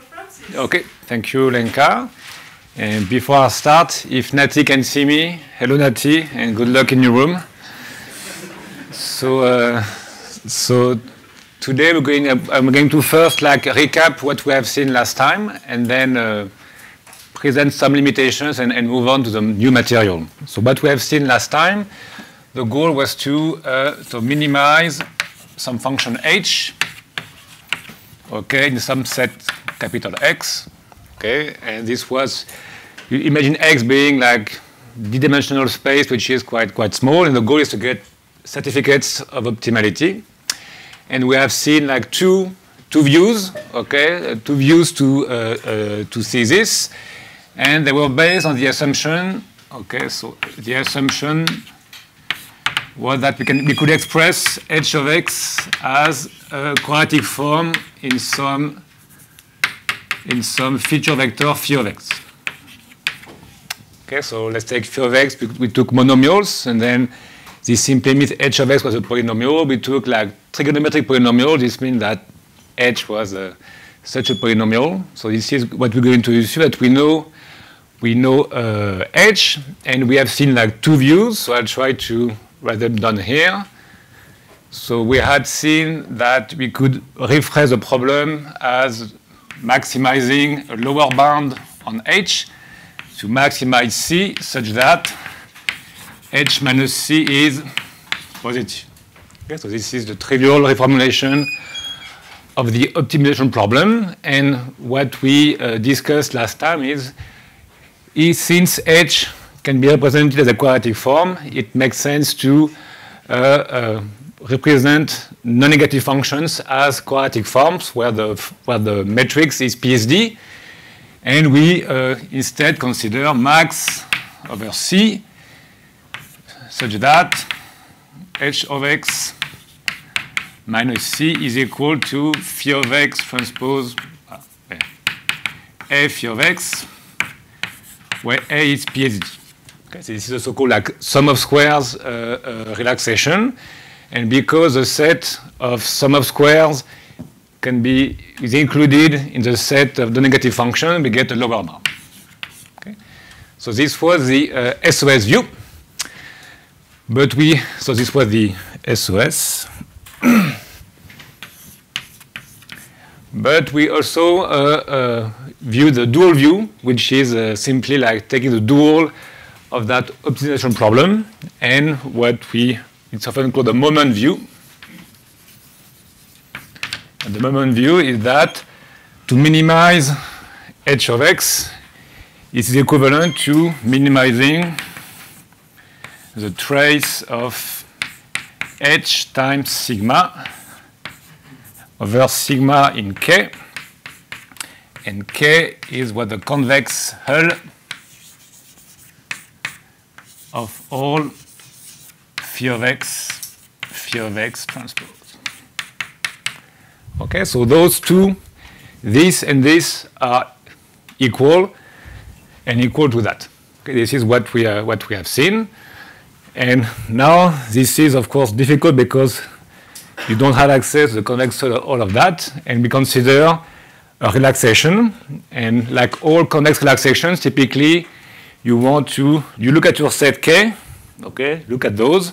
Francis. Okay, thank you, Lenka. And before I start, if Nati can see me, hello Nati, and good luck in your room. so, uh, so today we're going. I'm going to first like recap what we have seen last time, and then uh, present some limitations and, and, move on to the new material. So what we have seen last time, the goal was to uh, to minimize some function h, okay, in some set capital X, okay, and this was you imagine X being like d-dimensional space, which is quite quite small, and the goal is to get certificates of optimality. And we have seen like two two views, okay, two views to uh, uh, to see this, and they were based on the assumption, okay, so the assumption was that we can we could express h of x as a quadratic form in some in some feature vector phi of x. Okay, so let's take phi of x. We took monomials, and then this simply means h of x was a polynomial. We took like trigonometric polynomial. This means that h was a, such a polynomial. So this is what we're going to assume that we know we know uh, h, and we have seen like two views. So I'll try to write them down here. So we had seen that we could rephrase the problem as maximizing a lower bound on h to maximize c such that h minus c is positive. Okay, so this is the trivial reformulation of the optimization problem. And what we uh, discussed last time is, is since h can be represented as a quadratic form, it makes sense to uh, uh, represent non-negative functions as quadratic forms where the, where the matrix is PSD. And we uh, instead consider max over C such that h of x minus c is equal to phi of x transpose uh, a phi of x, where a is PSD. Okay, so this is a so-called like sum of squares uh, uh, relaxation, and because the set of sum of squares can be is included in the set of the negative function, we get a lower bound. Okay, so this was the uh, SOS view. But we, so this was the SOS. but we also uh, uh, view the dual view, which is uh, simply like taking the dual of that optimization problem and what we, it's often called the moment view. And the moment view is that to minimize h of x, is equivalent to minimizing the trace of h times sigma over sigma in k. And k is what the convex hull of all phi of x, phi of x transpose. Okay, so those two, this and this are equal and equal to that. Okay, this is what we, are, what we have seen. And now this is, of course, difficult because you don't have access to the convex hull of that, and we consider a relaxation. And like all convex relaxations, typically you want to, you look at your set K, okay, look at those,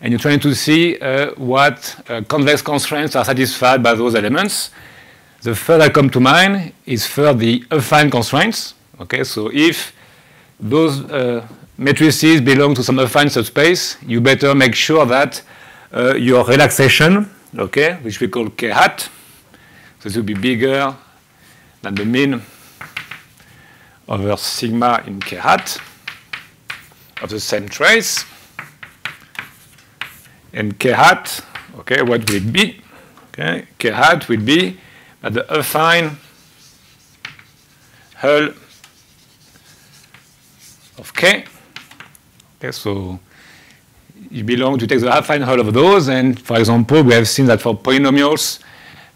and you're trying to see uh, what uh, convex constraints are satisfied by those elements. The first that come to mind is first the affine constraints, okay, so if those uh, matrices belong to some affine subspace, you better make sure that uh, your relaxation, okay, which we call k hat, so this will be bigger than the mean over sigma in k hat of the same trace. And k hat, okay, what will it be? Okay, k hat will be at the affine hull of k Okay, so you belong to take the affine hull of those, and for example, we have seen that for polynomials,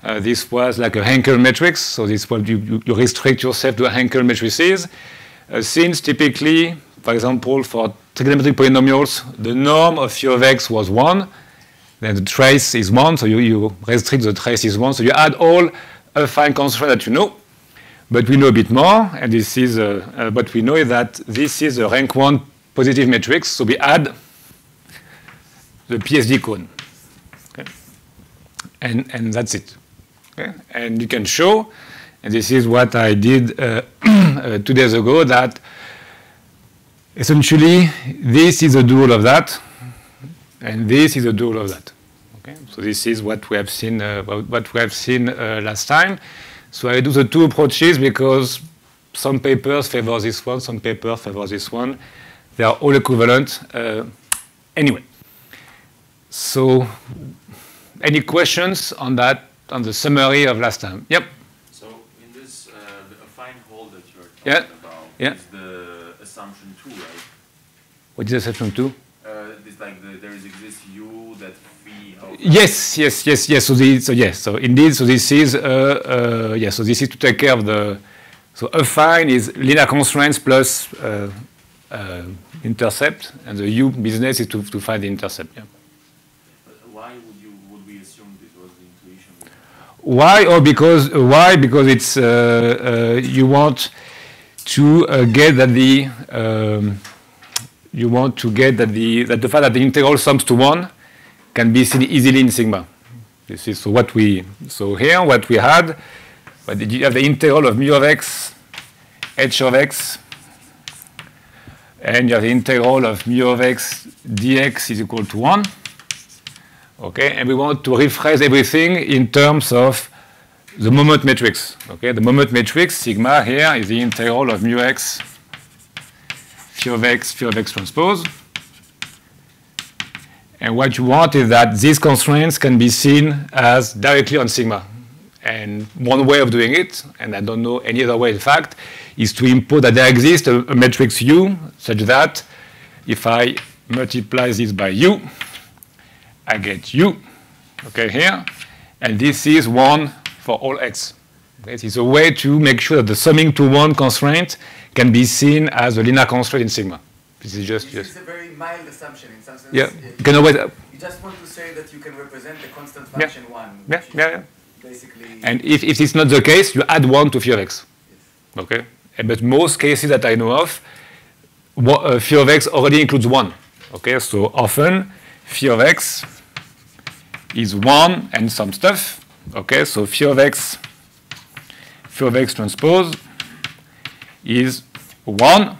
uh, this was like a Hankel matrix, so this was you, you restrict yourself to Hankel matrices. Uh, since typically, for example, for trigonometric polynomials, the norm of phi of x was 1, then the trace is 1, so you, you restrict the trace is 1, so you add all affine constraints that you know, But we know a bit more, and this is, uh, uh, but we know is that this is a rank one positive matrix, so we add the PSD cone. Okay? And, and that's it. Okay? And you can show, and this is what I did uh, uh, two days ago, that essentially this is a dual of that, and this is a dual of that. Okay? So this is what we have seen, uh, what we have seen uh, last time. So I do the two approaches because some papers favor this one, some papers favor this one. They are all equivalent uh, anyway. So any questions on that, on the summary of last time? Yep. So in this uh, affine hull that you're talking Yeah. about, Yeah. is the assumption two, right? What is assumption two? Uh, it's like the, there is exists u that phi Yes, yes, yes, yes. So, the, so yes, so indeed, so this is, uh, uh, yes, so this is to take care of the, so affine is linear constraints plus uh, uh, intercept, and the U business is to, to find the intercept. Yeah. Why would you would we assume this was the intuition? Why? Or because uh, why? Because it's uh, uh, you want to uh, get that the um, you want to get that the that the fact that the integral sums to one can be seen easily in sigma. This is so what we so here what we had. But you have the integral of mu of x, h of x, and you have the integral of mu of x dx is equal to one. Okay, and we want to rephrase everything in terms of the moment matrix. Okay, the moment matrix sigma here is the integral of mu x of x phi of x transpose. And what you want is that these constraints can be seen as directly on sigma. And one way of doing it, and I don't know any other way in fact, is to impose that there exists a, a matrix U such that if I multiply this by U, I get U, okay, here, and this is 1 for all x. This is a way to make sure that the summing to 1 constraint can be seen as a linear constraint in sigma. This is just, This just is a very mild assumption in some sense. yeah, Uh, you can always, You just want to say that you can represent the constant function one. yeah, which yeah, yeah. Basically. And if, if it's not the case, you add 1 to phi of x. Yes. Okay? But most cases that I know of, uh, phi of x already includes 1. Okay? So often, phi of x is 1 and some stuff. Okay? So phi of x, phi of x transpose is 1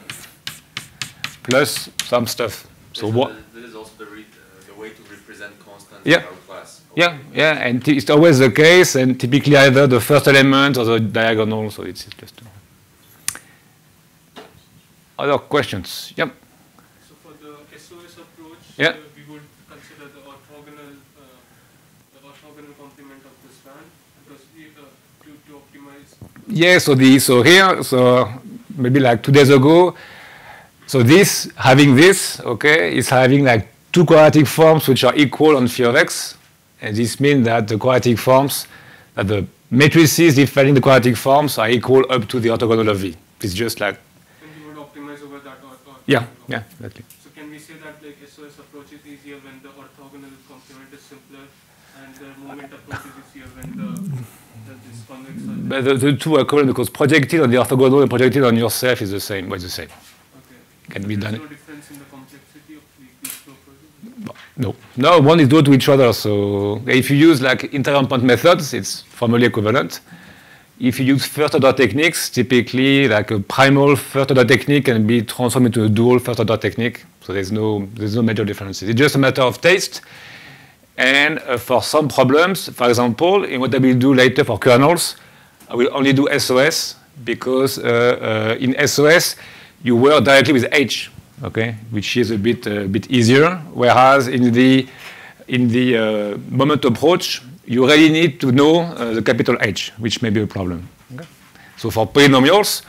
plus some stuff. So what? This is also the, re, uh, the way to represent constants Yeah. in our class. Yeah, yeah, and t- it's always the case, and typically either the first element or the diagonal, so it's just. Other questions? Yep. So for the SOS approach, Yeah. uh, we would consider the orthogonal, uh, the orthogonal complement of this band because we, uh, to, to optimize. Yeah, so the so here, so maybe like two days ago, so this having this, okay, is having like two quadratic forms which are equal on phi of x, and this means that the quadratic forms, that the matrices defining the quadratic forms are equal up to the orthogonal of v. It's just like And we would optimize over that. Or, or yeah, yeah, exactly. So can we say that like SOS approach is easier when the orthogonal complement is simpler, and the moment approach is easier when the this convex. Are But the, the two are equivalent because projected on the orthogonal and projected on yourself is the same. Well, it's the same. okay. Can be done. No difference in the complexity of the, these two approaches. No, no, one is due to each other. So if you use like interior point methods, it's formally equivalent. If you use first order techniques, typically like a primal first order technique can be transformed into a dual first order technique. So there's no there's no major differences. It's just a matter of taste. And uh, for some problems, for example, in what I will do later for kernels, I will only do SOS because uh, uh, in SOS you work directly with H, okay, which is a bit uh, bit easier. Whereas in the in the uh, moment approach, you really need to know uh, the capital H, which may be a problem. Okay? So for polynomials,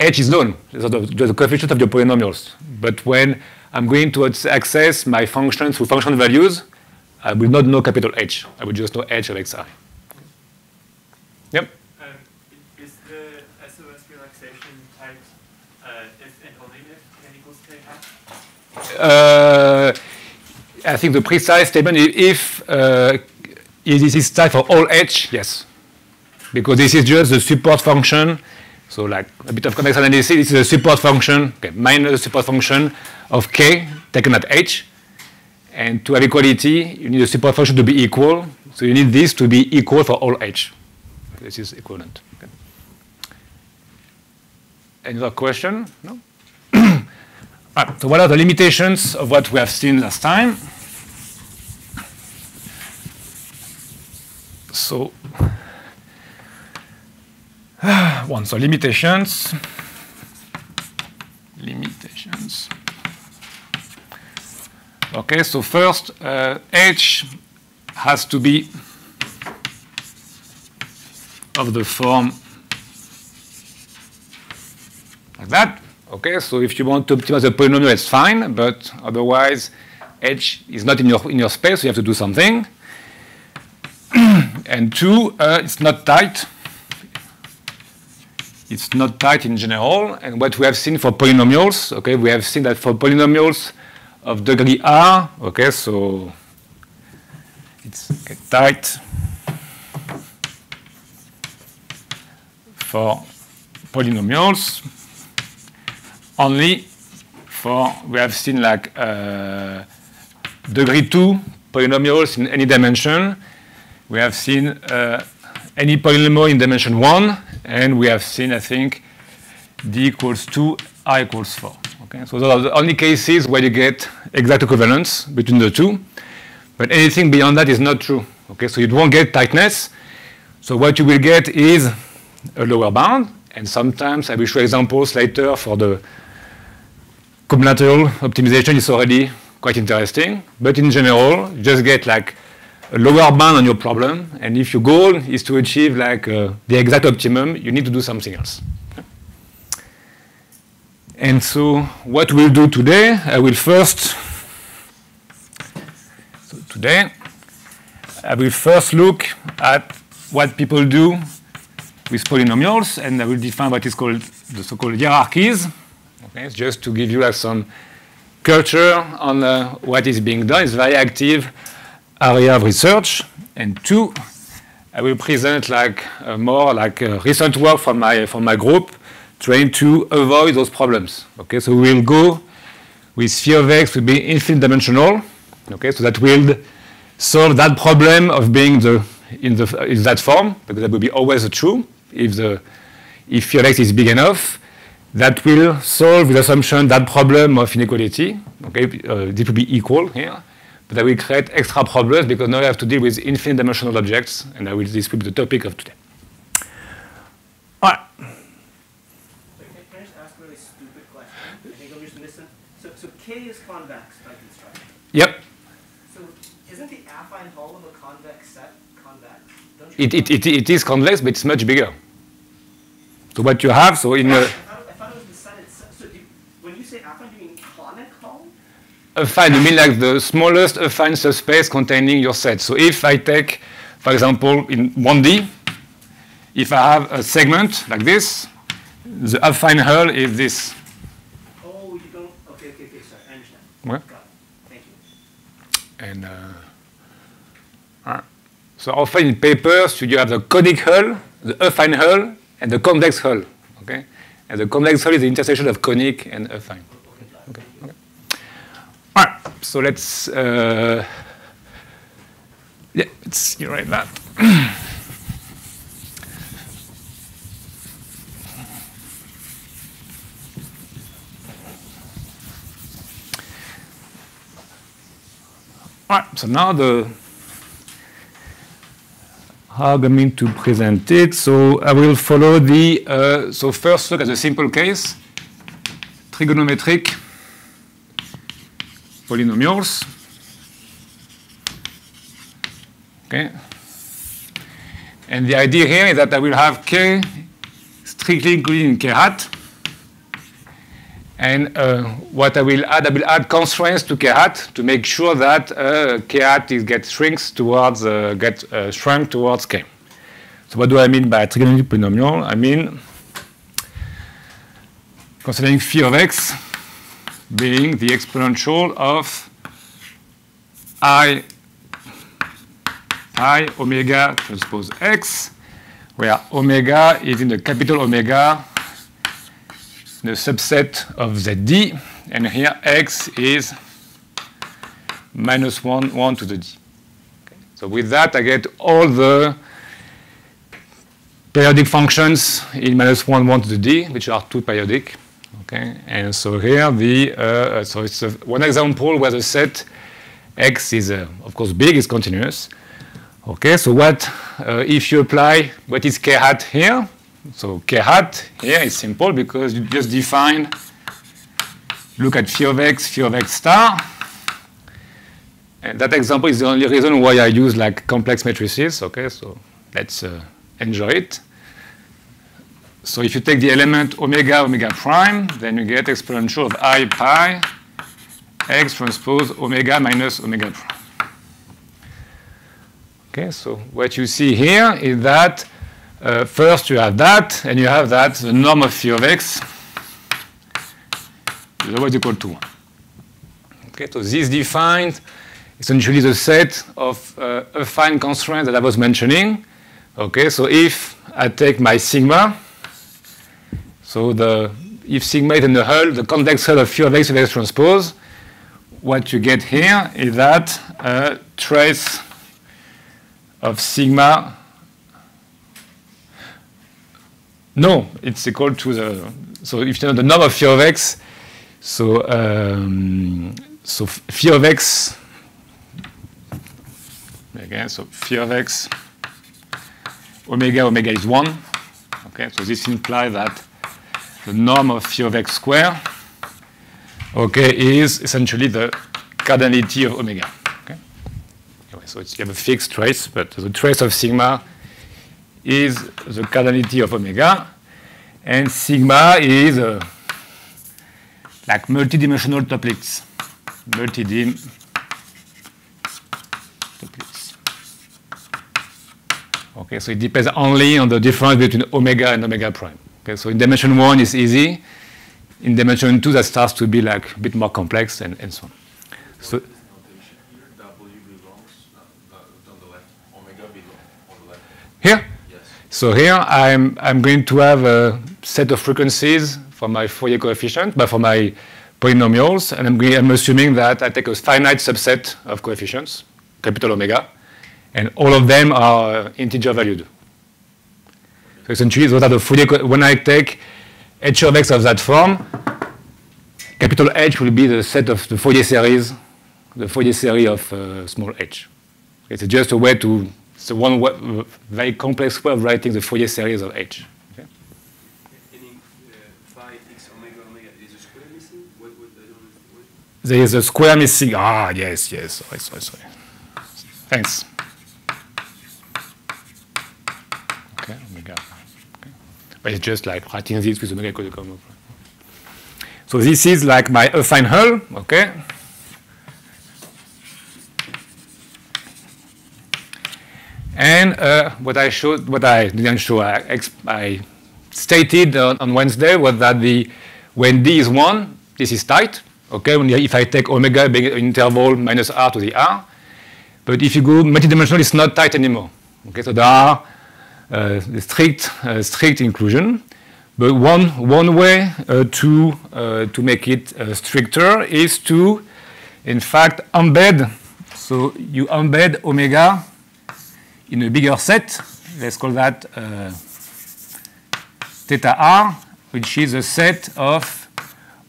H is known, so the, the coefficient of the polynomials. But when I'm going to access my functions through function values, I will not know capital H. I will just know H of xi. Yep. Um, is the SOS relaxation type uh, if and only if n equals k hat? Uh, I think the precise statement is if uh, is this type for all H, yes. because this is just the support function. So like a bit of convex analysis, this is a support function, okay, minus the support function of k taken at h. And to have equality, you need the support function to be equal. So you need this to be equal for all h. This is equivalent. Okay. Any other question? No? Right, so what are the limitations of what we have seen last time? So, one, so limitations. Limitations. Okay, so first, uh, H has to be of the form like that. Okay, so if you want to optimize the polynomial, it's fine, but otherwise, H is not in your in your space, so you have to do something. and two, uh, it's not tight. It's not tight in general. And what we have seen for polynomials, okay, we have seen that for polynomials of degree r, okay, so it's tight for polynomials only for, we have seen like uh, degree 2 polynomials in any dimension. We have seen uh, any polynomial in dimension 1, and we have seen, I think, d equals 2, i equals 4. Okay, so those are the only cases where you get exact equivalence between the two. But anything beyond that is not true. Okay, so you won't get tightness. So what you will get is a lower bound, and sometimes I will show examples later for the combinatorial optimization is already quite interesting. But in general, just get like a lower bound on your problem, and if your goal is to achieve like uh, the exact optimum, you need to do something else. And so what we'll do today, I will first, so today, I will first look at what people do with polynomials, and I will define what is called the so-called hierarchies. Okay, it's just to give you like some culture on uh, what is being done. It's very active area of research. And two, I will present like uh, more like uh, recent work from my from my group, trying to avoid those problems. Okay, so we will go with sphere of x will be infinite dimensional. Okay, so that will solve that problem of being the in the in that form because that will be always true if the if phi of x is big enough. That will solve the assumption that problem of inequality. Okay, uh, this will be equal here, but that will create extra problems because now I have to deal with infinite dimensional objects, and I will this will be the topic of today. All right. Can can I just ask a really stupid question? I think I'm just missing. So, so K is convex by construction. Yep. So isn't the affine hull of a convex set convex? Don't you It, it, it, it is convex, but it's much bigger. So what you have, so in I a, thought, I thought it was the set itself. So do you, when you say affine, do you mean conic hull? Affine, you mean like the smallest affine subspace containing your set. So if I take, for example, in 1D, if I have a segment like this, the affine hull is this. Oh, you don't. Okay, okay, okay. Sorry, I understand. What? Got it. Thank you. And uh, so often in papers, you have the conic hull, the affine hull, and the convex hull. Okay, and the convex hull is the intersection of conic and affine. All right. So let's uh, yeah, let's rewrite that. All right. So now the how I'm going to present it. So I will follow the, uh, so first look at the simple case, trigonometric polynomials. Okay. And the idea here is that I will have k strictly included in k hat. And uh, what I will add, I will add constraints to k hat to make sure that uh, k hat is get shrinks towards uh, get uh, shrunk towards k. So what do I mean by trigonometric polynomial? I mean considering phi of x being the exponential of i i omega transpose x, where omega is in the capital omega, the subset of ZD, and here x is minus 1, 1 to the d. So with that, I get all the periodic functions in minus 1, 1 to the d, which are two periodic. Okay, and so here the uh, so it's a, one example where the set x is uh, of course big, is continuous. Okay, so what uh, if you apply what is k hat here? So k hat here is simple because you just define look at phi of x, phi of x star. And that example is the only reason why I use like complex matrices. Okay, so let's uh, enjoy it. So if you take the element omega omega prime, then you get exponential of i pi x transpose omega minus omega prime. Okay, so what you see here is that uh, first you have that, and you have that the norm of phi of x is always equal to 1. Okay, so this defines essentially the set of uh, affine constraints that I was mentioning. Okay, so if I take my sigma, so the if sigma is in the hull, the convex hull of phi of x transpose, what you get here is that uh, trace of sigma. No, it's equal to the. So if you know the norm of phi of x, so um, so phi of x. Again, so phi of x. Omega omega is one. Okay, so this implies that the norm of phi of x square. Okay, is essentially the cardinality of omega. Okay, So you have a fixed trace, but the trace of sigma is the cardinality of omega, and sigma is uh, like multidimensional Toeplitz, multidim Toeplitz. Okay, so it depends only on the difference between omega and omega prime. Okay, so in dimension one is easy. In dimension two, that starts to be like a bit more complex and, and so on. So Here? Yes. So here I'm, I'm going to have a set of frequencies for my Fourier coefficient, but for my polynomials, and I'm, going, I'm assuming that I take a finite subset of coefficients, capital omega, and all of them are integer valued. So essentially, those are the Fourier, when I take h of x of that form, capital H will be the set of the Fourier series, the Fourier series of uh, small h. It's just a way to it's a one way, very complex way of writing the Fourier series of H. Uh? There is a square missing. Ah, yes, yes. Sorry, sorry, sorry. Thanks. Okay, omega. Okay. But it's just like writing this with equal to come. So this is like my affine hull, okay? And uh, what I showed, what I didn't show, I, I stated on, on, Wednesday was that the when d is one, this is tight. Okay, if I take omega being an interval minus r to the r, but if you go multidimensional, it's not tight anymore. Okay, so there are strict uh, strict inclusion. But one one way uh, to uh, to make it uh, stricter is to, in fact, embed. So you embed omega in a bigger set, let's call that uh, theta r, which is a set of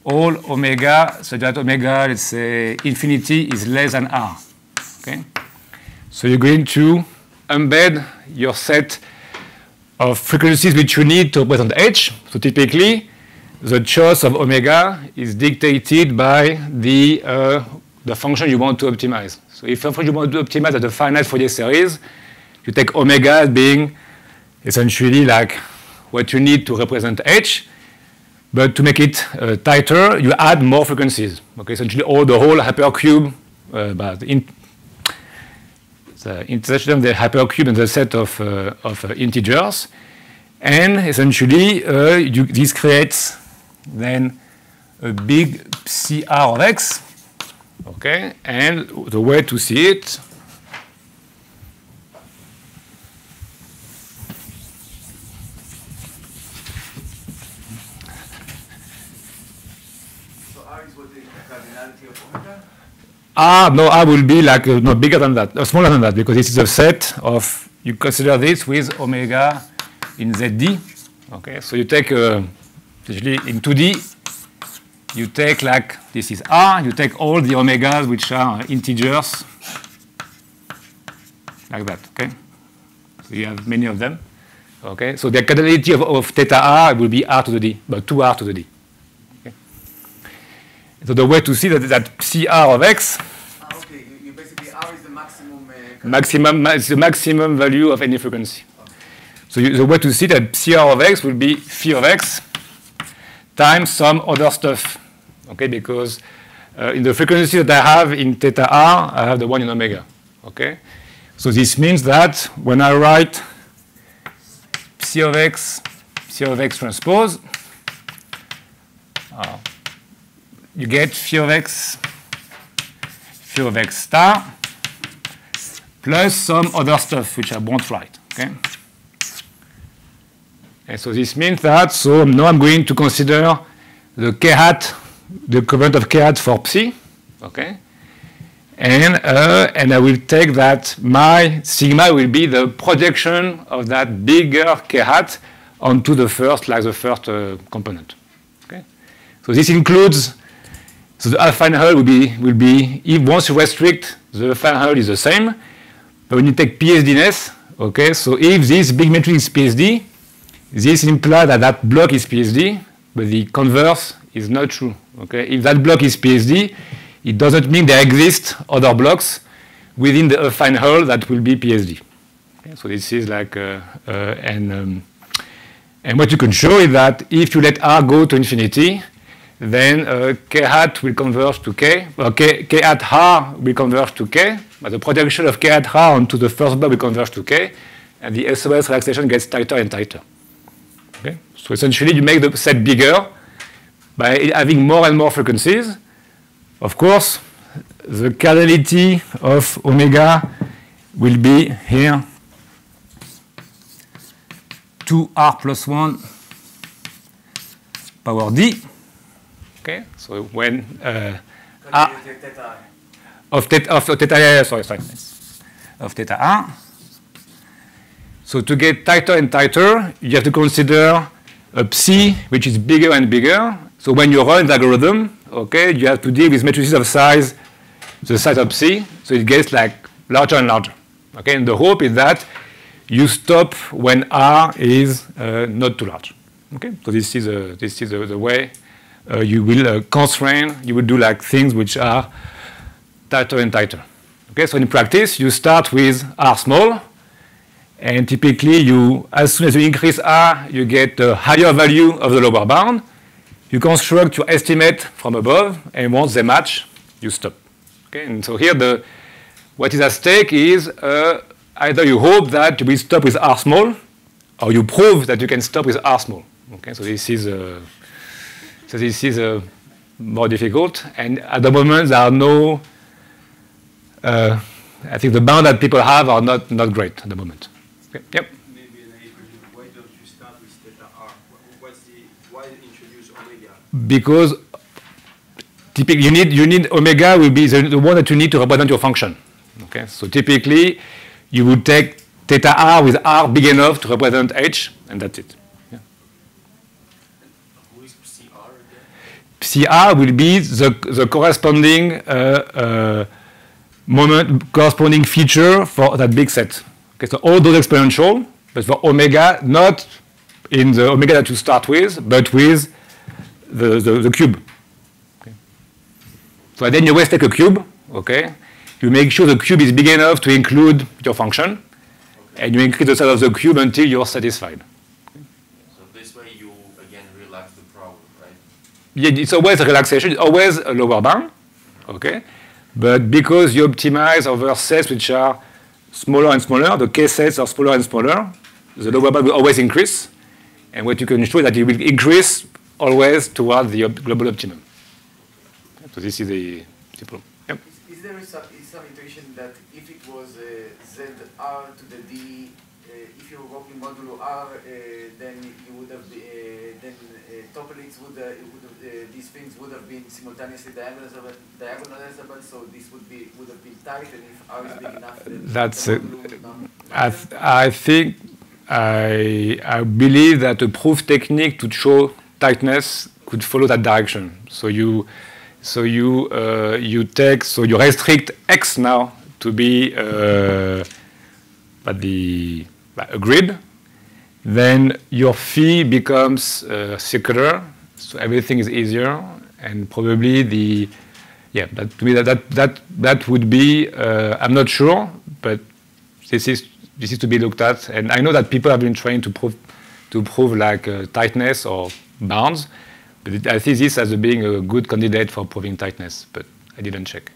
all omega, so that omega, let's say, infinity is less than r. Okay? So you're going to embed your set of frequencies which you need to represent h. So typically, the choice of omega is dictated by the, uh, the function you want to optimize. So if you want to optimize at a finite Fourier series, you take omega as being essentially like what you need to represent h, but to make it uh, tighter, you add more frequencies. Okay, essentially all the whole hypercube, uh, but in, the intersection of the hypercube and the set of, uh, of uh, integers, and essentially uh, you, this creates then a big psi r of x. Okay, and the way to see it R is what the cardinality of omega? R, no, R will be like, uh, no, bigger than that, or smaller than that, because this is a set of, you consider this with omega in ZD. Okay, so you take, uh, usually in 2D, you take like, this is R, you take all the omegas which are integers, like that, okay? So you have many of them. Okay, so the cardinality of, of theta r will be r to the d, but 2r to the d. So the way to see that that psi r of x Ah, okay. You, you basically R is the maximum. Uh, maximum is the maximum value of any frequency. So you, the way to see that psi r of x will be phi of x times some other stuff. Okay, because uh, in the frequency that I have in theta r, I have the one in omega. Okay, so this means that when I write psi of x, psi of x transpose, uh, you get phi of x, phi of x star plus some other stuff which I won't write. Okay. And so this means that so now I'm going to consider the k hat, the equivalent of k hat for psi. Okay. And, uh, and I will take that my sigma will be the projection of that bigger k hat onto the first, like the first uh, component. Okay? So this includes, so the affine hull will be, will be, if once you restrict, the affine hull is the same. But when you take PSDness, okay, so if this big matrix is PSD, this implies that that block is PSD, but the converse is not true. Okay, if that block is PSD, it doesn't mean there exist other blocks within the affine hull that will be PSD. Okay, so this is like, uh, uh, and, um, and what you can show is that if you let R go to infinity, then uh, k hat will converge to k, or k, k hat r will converge to k, but the projection of k hat r onto the first block will converge to k, and the SOS relaxation gets tighter and tighter. Okay? So essentially, you make the set bigger by having more and more frequencies. Of course, the cardinality of omega will be here 2r plus 1 power d. Okay, so when uh, Ah. of theta of theta, of theta, yeah, yeah, sorry, sorry, of theta r. So to get tighter and tighter, you have to consider a psi which is bigger and bigger. So when you run the algorithm, okay, you have to deal with matrices of size, the size of psi, so it gets like larger and larger. Okay, and the hope is that you stop when r is uh, not too large. Okay, so this is a, this is a, the way uh, you will uh, constrain. You will do like things which are tighter and tighter. Okay, so in practice, you start with r small, and typically you, as soon as you increase r, you get a higher value of the lower bound. You construct your estimate from above, and once they match, you stop. Okay, and so here the what is at stake is uh, either you hope that you will stop with r small, or you prove that you can stop with r small. Okay, so this is uh, so this is uh, more difficult, and at the moment there are no. Uh, I think the bound that people have are not not great at the moment. Okay. Yep. Maybe an naive question, why don't you start with theta r? What's the, why introduce omega? because typically you need you need omega will be the, the one that you need to represent your function. Okay, so typically you would take theta r with r big enough to represent h, and that's it. Who is Psi r again? Psi r will be the the corresponding uh, uh, moment corresponding feature for that big set. Okay, so all those exponential, but for omega, not in the omega that you start with, but with the, the, the cube. Okay. So then you always take a cube, okay? You make sure the cube is big enough to include your function, and you increase the size of the cube until you're satisfied. So this way you again relax the problem, right? Yeah, it's always relaxation, it's always a lower bound, okay? But because you optimize over sets which are smaller and smaller, the k sets are smaller and smaller, the lower bound will always increase. And what you can show is that it will increase always towards the op- global optimum. So this is the, the problem. Yep. Is, is there some, is some intuition that if it was uh, z r to the d, uh, if you were working modulo r, uh, then you would have be, Toeplitz would, uh, would have, uh, these things would have been simultaneously diagonalizable, diagonalizable, so this would be would have been tight, and if R is big enough, then That's the it. module would not I, th- I think I, I believe that a proof technique to show tightness could follow that direction. So you so you uh, you take so you restrict x now to be uh, but the but a grid. Then your fee becomes uh, so everything is easier, and probably the yeah that to me that that that, that would be uh, I'm not sure, but this is this is to be looked at, and I know that people have been trying to prove to prove like uh, tightness or bounds, but I see this as being a good candidate for proving tightness, but I didn't check.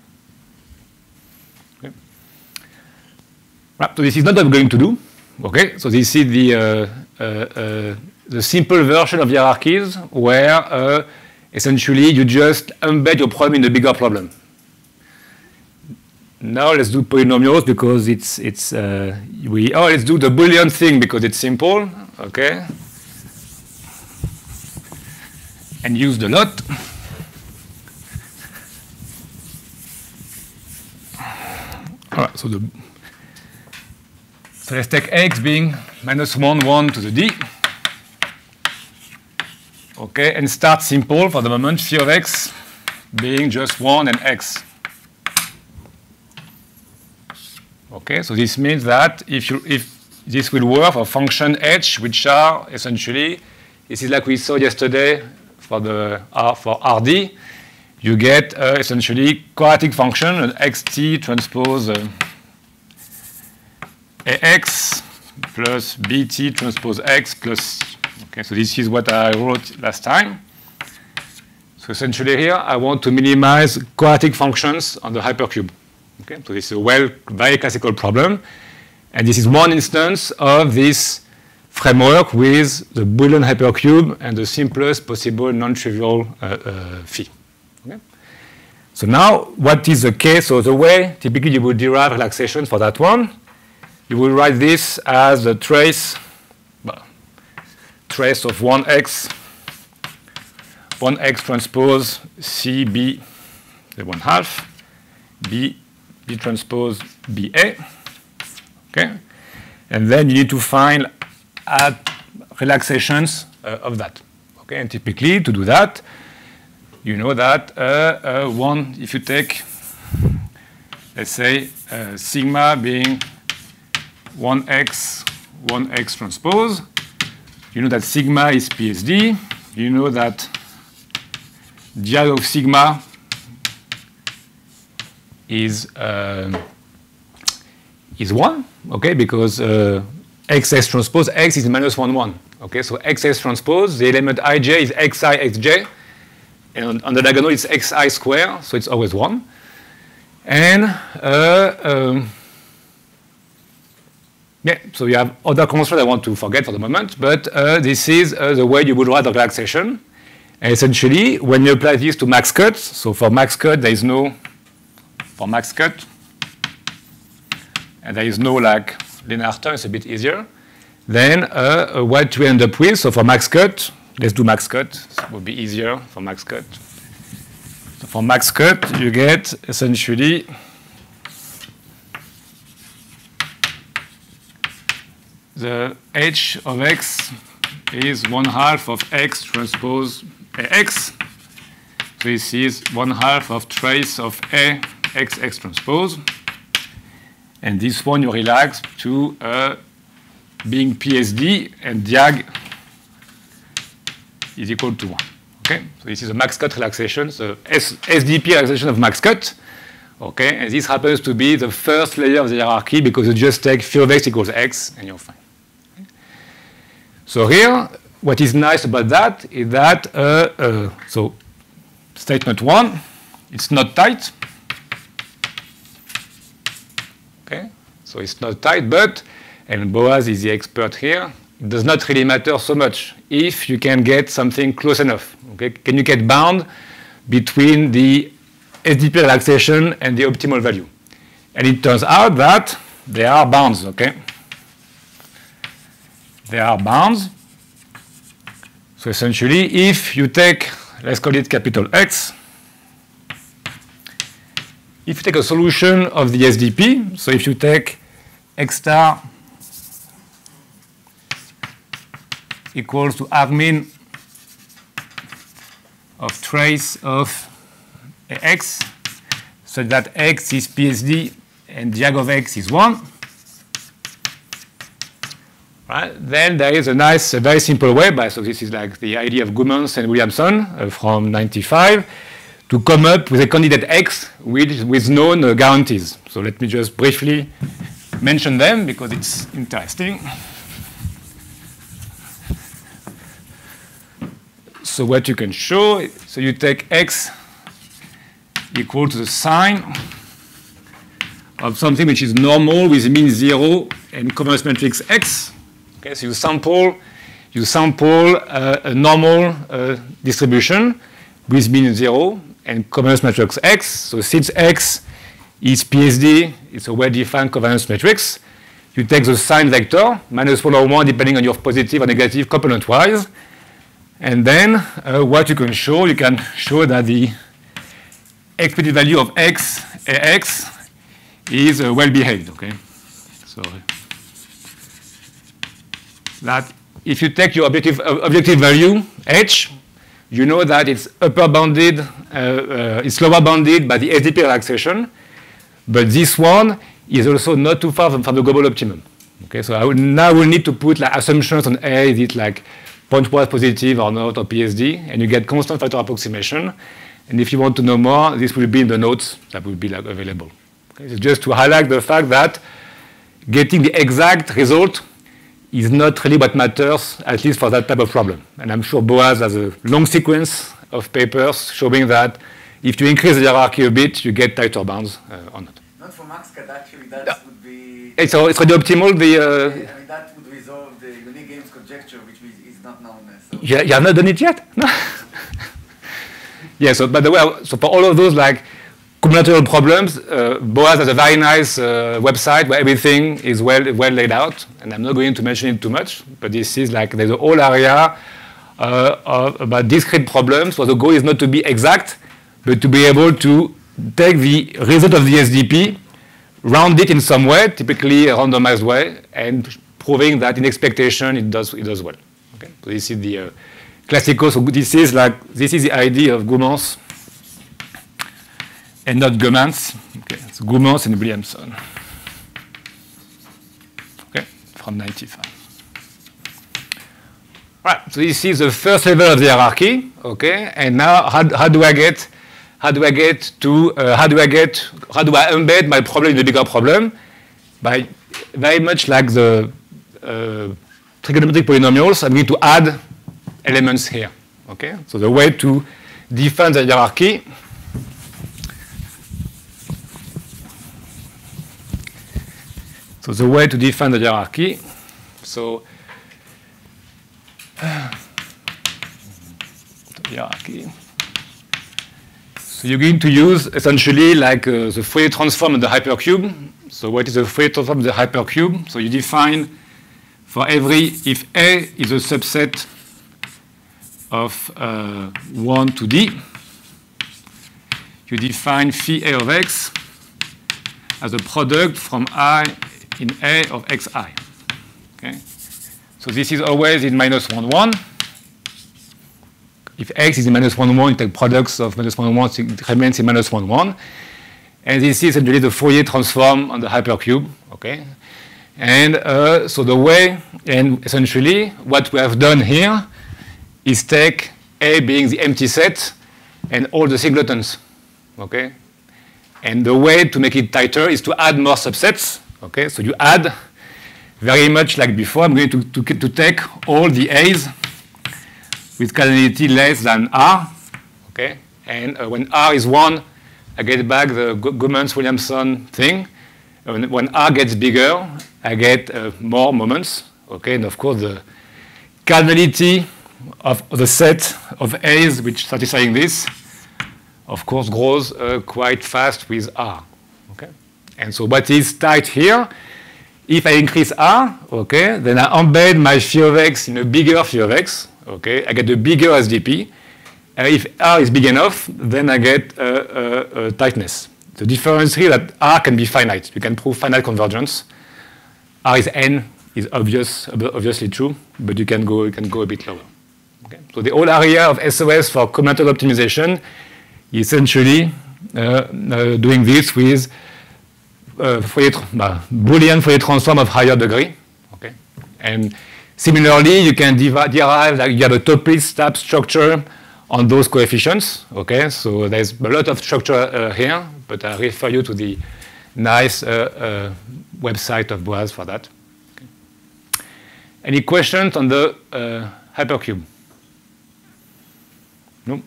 Okay. Right, so this is not what I'm going to do. Okay, so this is the uh, uh, uh, the simple version of hierarchies where essentially you just embed your problem in a bigger problem. Now let's do polynomials because it's it's we oh let's do the Boolean thing because it's simple, okay? And use the lot. All right, so the so let's take x being minus 1, 1 to the d. Okay, and start simple for the moment, phi of x being just 1 and x. Okay, so this means that if, you, if this will work for function h, which are essentially, this is like we saw yesterday for the R, for RD, you get uh, essentially quadratic function, an xt transpose uh, ax plus bt transpose x plus, okay, so this is what I wrote last time. So essentially here, I want to minimize quadratic functions on the hypercube. Okay, so this is a well, very classical problem. And this is one instance of this framework with the Boolean hypercube and the simplest possible non-trivial uh, uh, phi. Okay? So now, what is the case? So the way typically you would derive relaxation for that one, you will write this as a trace, trace of 1x, 1x transpose CB, the 1 half, B, B transpose BA, okay? And then you need to find at relaxations uh, of that, okay? And typically, to do that, you know that uh, uh, one, if you take, let's say, uh, sigma being 1x, 1x transpose, you know that sigma is PSD, you know that diag of sigma is uh, is 1, okay, because uh, xx transpose x is minus 1, 1. Okay, so xx transpose, the element ij is xi xj, and on, on the diagonal it's xi square, so it's always 1. And uh, um, yeah, so you have other constraints I want to forget for the moment, but uh, this is uh, the way you would write the relaxation. And essentially, when you apply this to max cut, so for max cut, there is no, for max cut, and there is no like linear term, it's a bit easier. Then uh, uh, what we end up with, so for max cut, let's do max cut, so it would be easier for max cut. So for max cut, you get essentially the h of x is 1 half of x transpose ax. So this is 1 half of trace of a x x transpose. And this one you relax to uh, being PSD and diag is equal to 1. Okay, so this is a max cut relaxation, so S SDP relaxation of max cut. Okay, and this happens to be the first layer of the hierarchy because you just take phi of x equals x and you're fine. So here, what is nice about that is that, uh, uh, so statement one, it's not tight. Okay, so it's not tight, but, and Boaz is the expert here, it does not really matter so much if you can get something close enough. Okay, can you get bound between the SDP relaxation and the optimal value? And it turns out that there are bounds, okay? There are bounds. So essentially, if you take, let's call it capital X, if you take a solution of the SDP, so if you take X star equals to argmin of trace of X, so that X is PSD and diag of X is 1, Right? Then there is a nice, a very simple way, by, so this is like the idea of Goemans and Williamson uh, from 95, to come up with a candidate X with, with known uh, guarantees. So let me just briefly mention them because it's interesting. So what you can show, so you take X equal to the sign of something which is normal with mean zero and covariance matrix X. Okay, so you sample, you sample uh, a normal uh, distribution with mean zero and covariance matrix X. So since X is PSD, it's a well-defined covariance matrix. You take the sign vector, minus 1 or 1, depending on your positive or negative component-wise. And then uh, what you can show, you can show that the expected value of X, AX, is uh, well behaved, okay? So that if you take your objective, uh, objective value, h, you know that it's upper bounded, uh, uh, it's lower bounded by the SDP relaxation, but this one is also not too far from, from the global optimum. Okay, so I will now will need to put like assumptions on A, is it like pointwise positive or not, or PSD, and you get constant factor approximation. And if you want to know more, this will be in the notes that will be like available. Okay, so just to highlight the fact that getting the exact result is not really what matters, at least for that type of problem. And I'm sure Boaz has a long sequence of papers showing that if you increase the hierarchy a bit, you get tighter bounds uh, or not. Not for MaxCut, actually, that Yeah. would be. It's, it's already optimal. The, uh, I mean, that would resolve the unique games conjecture, which is not known. uh, So. you, you have not done it yet? No? yeah, so by the way, so for all of those like combinatorial problems, uh, Boaz has a very nice uh, website where everything is well, well laid out. And I'm not going to mention it too much, but this is like there's a whole area uh, of, about discrete problems where the goal is not to be exact, but to be able to take the result of the SDP, round it in some way, typically a randomized way, and proving that in expectation it does, it does well. Okay? So this is the uh, classical, so this is like, this is the idea of Goemans and not Gomans. Okay, it's Goemans and Williamson. Okay, from 95. Right, so this is the first level of the hierarchy. Okay, and now how, how do I get, how do I get to, uh, how do I get, how do I embed my problem in the bigger problem? By very much like the uh, trigonometric polynomials, I'm going to add elements here. Okay, so the way to define the hierarchy So the way to define the hierarchy, so the hierarchy. So you're going to use essentially like uh, the Fourier transform of the hypercube. So what is the Fourier transform of the hypercube? So you define for every, if A is a subset of uh, 1 to D, you define phi A of x as a product from I in A of xi. Okay? So this is always in minus 1, 1. If x is in minus 1, 1, you take products of minus 1, 1, so it remains in minus 1, 1. And this is essentially the Fourier transform on the hypercube. Okay? And uh, so the way, and essentially what we have done here is take A being the empty set and all the singletons. Okay? And the way to make it tighter is to add more subsets. Okay, so you add very much like before. I'm going to, to, to take all the A's with cardinality less than R. Okay, and uh, when R is 1, I get back the Goemans-Williamson thing. When, when R gets bigger, I get uh, more moments. Okay, and of course the cardinality of the set of A's which satisfying this, of course, grows uh, quite fast with R. And so what is tight here? If I increase R, okay, then I embed my phi of x in a bigger phi of x. okay, I get a bigger SDP. And if R is big enough, then I get a tightness. The difference here that R can be finite. You can prove finite convergence. R is n is obvious, obviously true, but you can go, you can go a bit lower. Okay? So the whole area of SOS for combinatorial optimization is essentially uh, uh, doing this with uh, Fourier uh, Boolean Fourier transform of higher degree. Okay? And similarly, you can derive like you have a Toeplitz tab structure on those coefficients. Okay, so there's a lot of structure uh, here, but I refer you to the nice uh, uh, website of Boaz for that. Okay. Any questions on the uh, hypercube? No.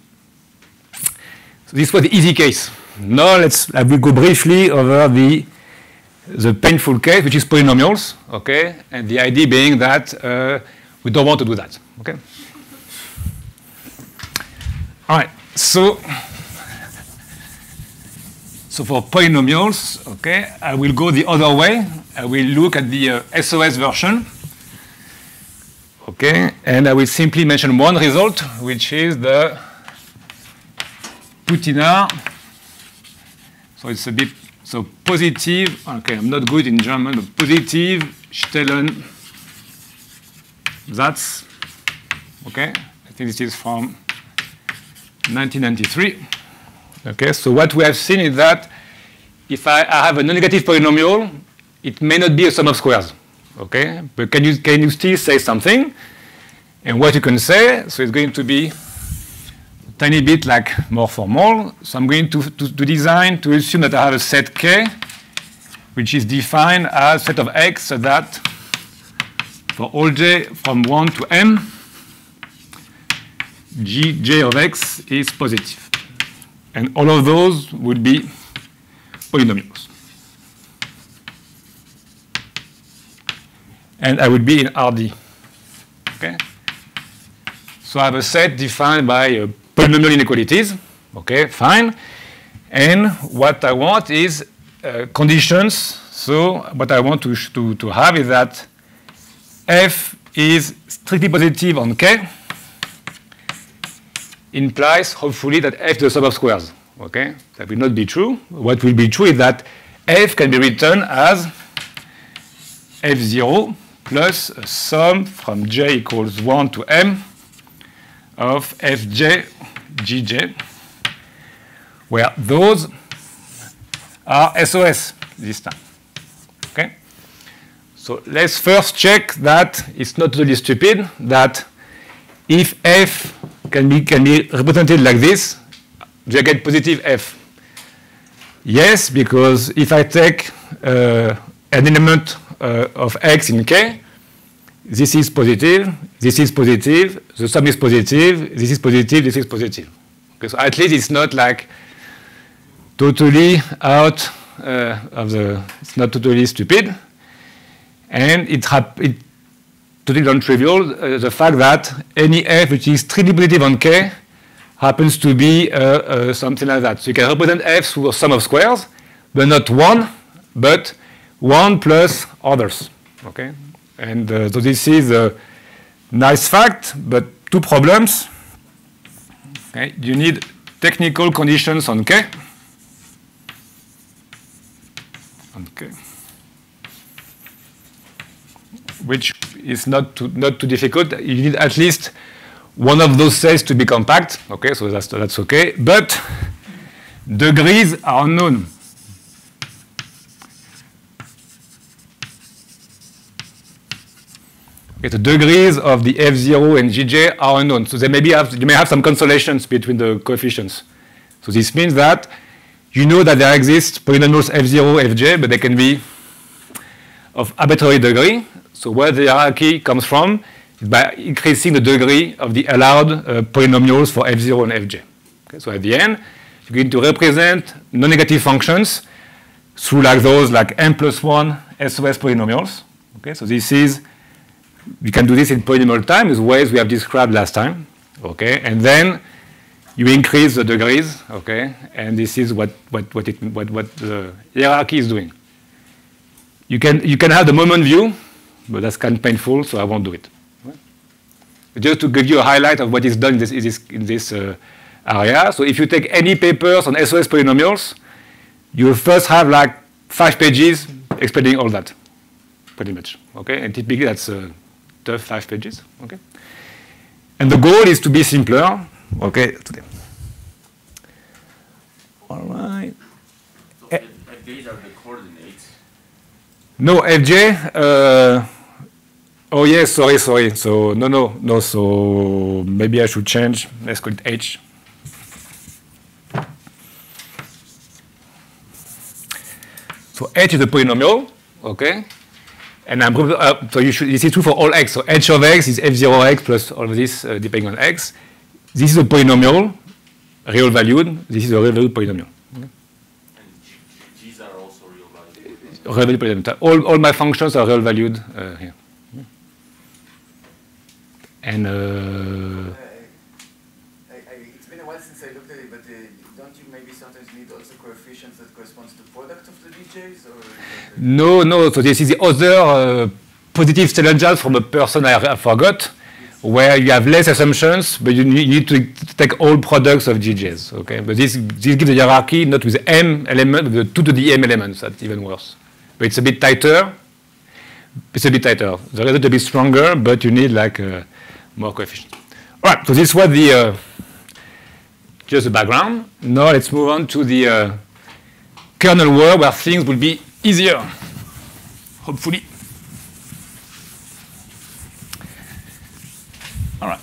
So this was the easy case. Now let's I will go briefly over the the painful case, which is polynomials. Okay, and the idea being that uh, we don't want to do that. Okay. All right, so so for polynomials, okay, I will go the other way. I will look at the uh, SOS version, okay, and I will simply mention one result, which is the Putinar. So it's a bit so positive. Okay, I'm not good in German, but positive Stellen. That's okay. I think this is from 1993. Okay, so what we have seen is that if I, I have a non-negative polynomial, it may not be a sum of squares. Okay, but can you can you still say something? And what you can say, so it's going to be tiny bit like more formal. So I'm going to, to, to design to assume that I have a set K, which is defined as set of X so that for all j from 1 to m, gj of x is positive. And all of those would be polynomials. And I would be in RD. Okay? So I have a set defined by uh, polynomial inequalities. Okay, fine. And what I want is uh, conditions. So what I want to, to, to have is that f is strictly positive on k implies, hopefully, that f is the sum of squares. Okay? That will not be true. What will be true is that f can be written as f0 plus a sum from j equals 1 to m of fj gj, where those are SOS this time. Okay? So let's first check that it's not really stupid that if f can be, can be represented like this, do I get positive f? Yes, because if I take uh, an element uh, of x in k, this is positive, this is positive, the sum is positive, this is positive, this is positive. Okay, so at least it's not like totally out uh, of the, it's not totally stupid. And it, it totally non-trivial, uh, the fact that any f which is strictly positive on k happens to be uh, uh, something like that. So you can represent f through a sum of squares, but not one, but one plus others. Okay, and uh, so this is a nice fact, but two problems. Okay, you need technical conditions on k. On k. which is not too, not too difficult. You need at least one of those cells to be compact. Okay, so that's, that's okay. But degrees are unknown. Okay, the degrees of the f0 and gj are unknown. So they have, you may have some consolations between the coefficients. So this means that you know that there exist polynomials f0, fj, but they can be of arbitrary degree. So where the hierarchy comes from is by increasing the degree of the allowed uh, polynomials for f0 and fj. Okay, so at the end, you're going to represent non-negative functions through like those like m plus 1 SOS polynomials. Okay, so this is, we can do this in polynomial time with ways we have described last time. Okay, and then you increase the degrees, okay, and this is what, what, what, it, what, what the hierarchy is doing. You can, you can have the moment view, but that's kind of painful, so I won't do it. just to give you a highlight of what is done in this, in this, in this uh, area. So if you take any papers on SOS polynomials, you first have like five pages explaining all that, pretty much. Okay, and typically that's uh, tough five pages. Okay, and the goal is to be simpler. Okay, today. All right. So Eh. if, if these are the coordinates, No, FJ. Uh, oh yes, sorry, sorry. So no, no, no. So maybe I should change. Let's call it H. So H is a polynomial, okay? And I'm uh, so you should. This is true for all x. So h of x is f0x plus all of this uh, depending on x. This is a polynomial, real valued. This is a real valued polynomial. G, are also real valued polynomial. All, all my functions are real valued uh, here. And uh, Uh, I, I, it's been a while since I looked at it, but uh, don't you maybe sometimes need also coefficients that corresponds to product of the GJs? Or no, no. So this is the other uh, Positivstellensatz from a person I, I forgot, where you have less assumptions, but you need, you need to take all products of GJs. Okay, but this this gives a hierarchy not with m element, but with two to the m elements. That's even worse. But it's a bit tighter. It's a bit tighter. The result a bit stronger, but you need like uh, more coefficients. All right. So this was the uh, just the background. Now let's move on to the uh, kernel world where things will be easier, hopefully. All right.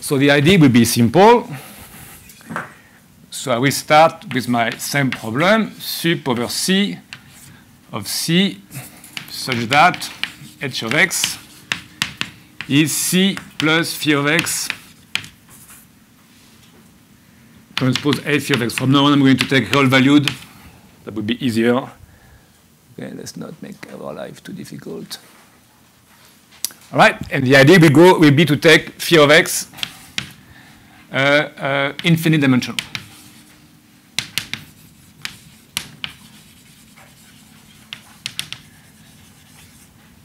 So the idea will be simple. So I will start with my same problem, sup over c of c such that h of x is c plus phi of x transpose a phi of x. From now on, I'm going to take real valued. That would be easier. Okay, let's not make our life too difficult. All right, and the idea will, go, will be to take phi of x uh, uh, infinite dimensional.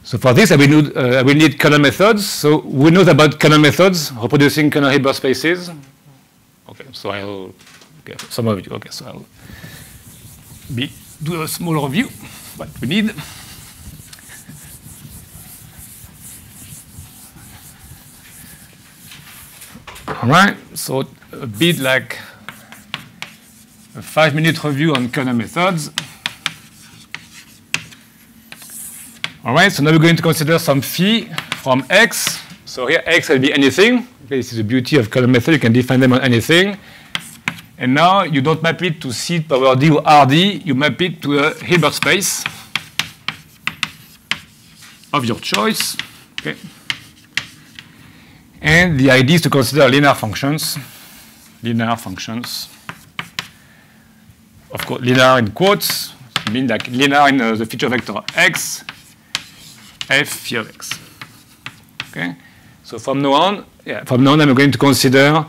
So for this, I will, need, uh, I will need kernel methods. So we know about kernel methods, reproducing kernel Hilbert spaces. Okay, so I'll, okay, some of you, okay, so I'll be, do a small review, what we need. All right, so a bit like a five minute review on kernel methods. All right, so now we're going to consider some phi from x. So here x can be anything. This is the beauty of kernel method. You can define them on anything. And now you don't map it to C power d or rd. You map it to a Hilbert space of your choice. Okay. And the idea is to consider linear functions. Linear functions. Of course, linear in quotes mean like linear in uh, the feature vector x f phi of x. Okay. So from now on, yeah, from now on, I'm going to consider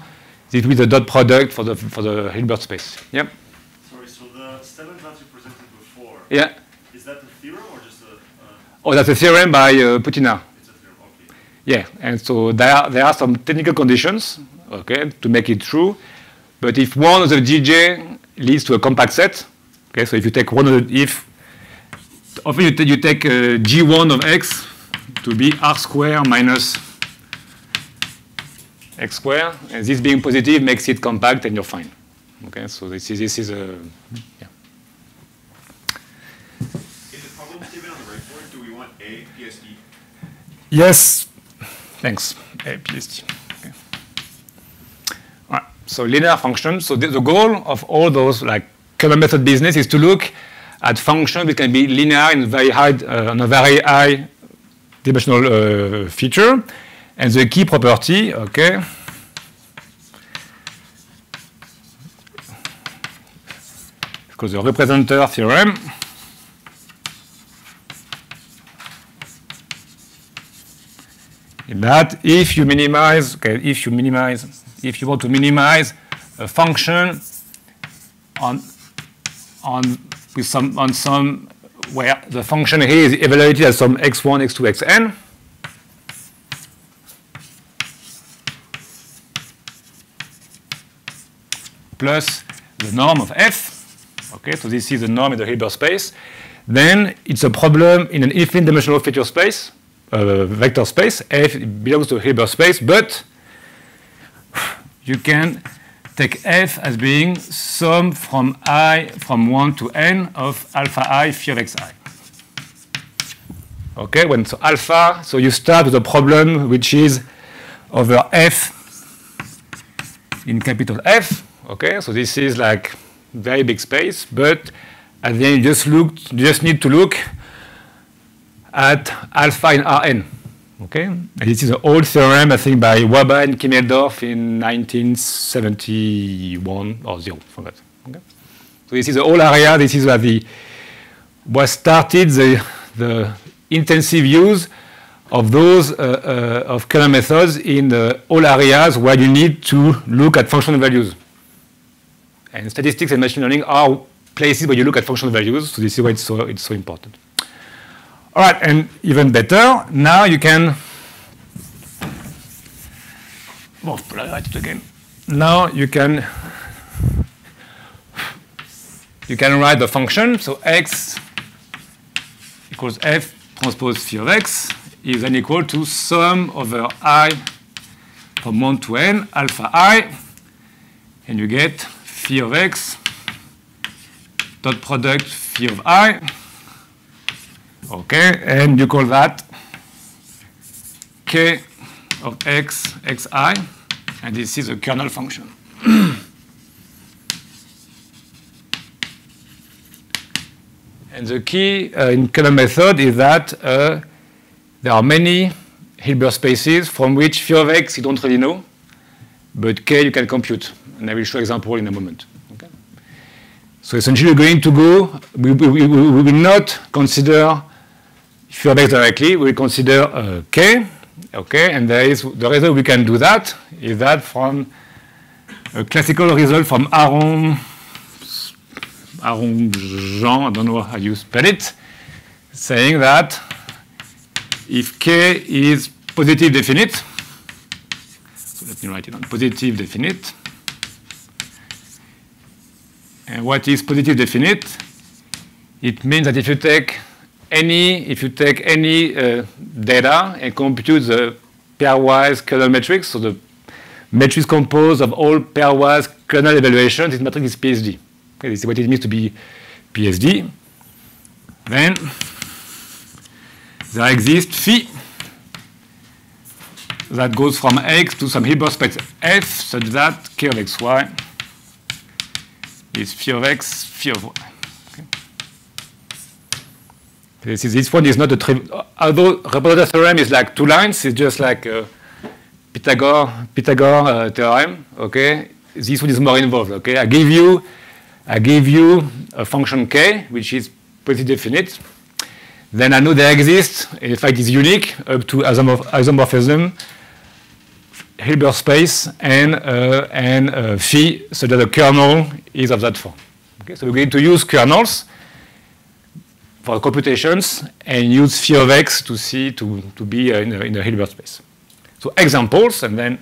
it with the dot product for the for the Hilbert space. Yep. Sorry, so the seven that you presented before, Yeah. is that a theorem or just a, uh, Oh, that's a theorem by uh, Putinar. it's a theorem, okay. Yeah, and so there are, there are some technical conditions, okay, to make it true. But if one of the GJ leads to a compact set, okay, so if you take one of the, if, often you, you take uh, G1 of x to be r square minus x square, and this being positive makes it compact and you're fine. Okay, so this is, this is a, yeah. In the problem statement on the right board, do we want A, PSD? Yes, thanks. A, PSD. Okay. All right. So linear functions. So the, the goal of all those like kernel method business is to look at functions which can be linear in very high uh, on a very high dimensional uh, feature, and the key property, okay. Because the representer theorem. that if you minimize, okay, if you minimize, if you want to minimize a function on on with some on some where the function here is evaluated as some x1, x2, xn. Plus the norm of f. Okay, so this is the norm in the Hilbert space. Then it's a problem in an infinite dimensional feature space, uh, vector space. F belongs to Hilbert space, but you can take f as being sum from i from 1 to n of alpha i phi of xi. Okay, when so alpha, so you start with a problem which is over f in capital F. Okay, so this is like very big space, but at the end you just look, you just need to look at alpha in Rn. Okay, and this is an old theorem, I think, by Wahba and Kimeldorf in 1971 or zero, forgot. Okay, so this is the whole area. This is where the was started the the intensive use of those uh, uh, of kernel methods in uh, all areas where you need to look at functional values. And statistics and machine learning are places where you look at functional values, so this is why it's so, it's so important. All right, and even better, now you can, oh, write it again. Now you can, you can write the function, so x equals f transpose phi of x is then equal to sum over i from 1 to n alpha i, and you get phi of x dot product phi of i. Okay, and you call that k of x xi, and this is a kernel function. and the key uh, in kernel method is that uh, there are many Hilbert spaces from which phi of x you don't really know, but k you can compute. And I will show example in a moment. Okay? So essentially, we're going to go, we, we, we, we will not consider x directly, we will consider uh, k. Okay, and there is the reason we can do that is that from a classical result from Aron, Aronszajn, I don't know how you spell it, saying that if k is positive definite, so let me write it on positive definite, and what is positive definite? It means that if you take any, if you take any uh, data and compute the pairwise kernel matrix, so the matrix composed of all pairwise kernel evaluations, this matrix is PSD. Okay, this is what it means to be PSD. Then there exists phi that goes from x to some Hilbert space f such that k of xy is phi of x, phi of y. Okay. This, is, this one is not a trivial, although Representer theorem is like two lines, it's just like a Pythagore, Pythagore uh, theorem, okay? This one is more involved, okay? I give you, I give you a function k, which is pretty definite. Then I know there exists, in fact, it's unique up to isomorphism, Hilbert space, and, uh, and uh, phi, so that the kernel is of that form. Okay, so we're going to use kernels for computations and use phi of x to see to, to be uh, in, a, in a Hilbert space. So examples, and then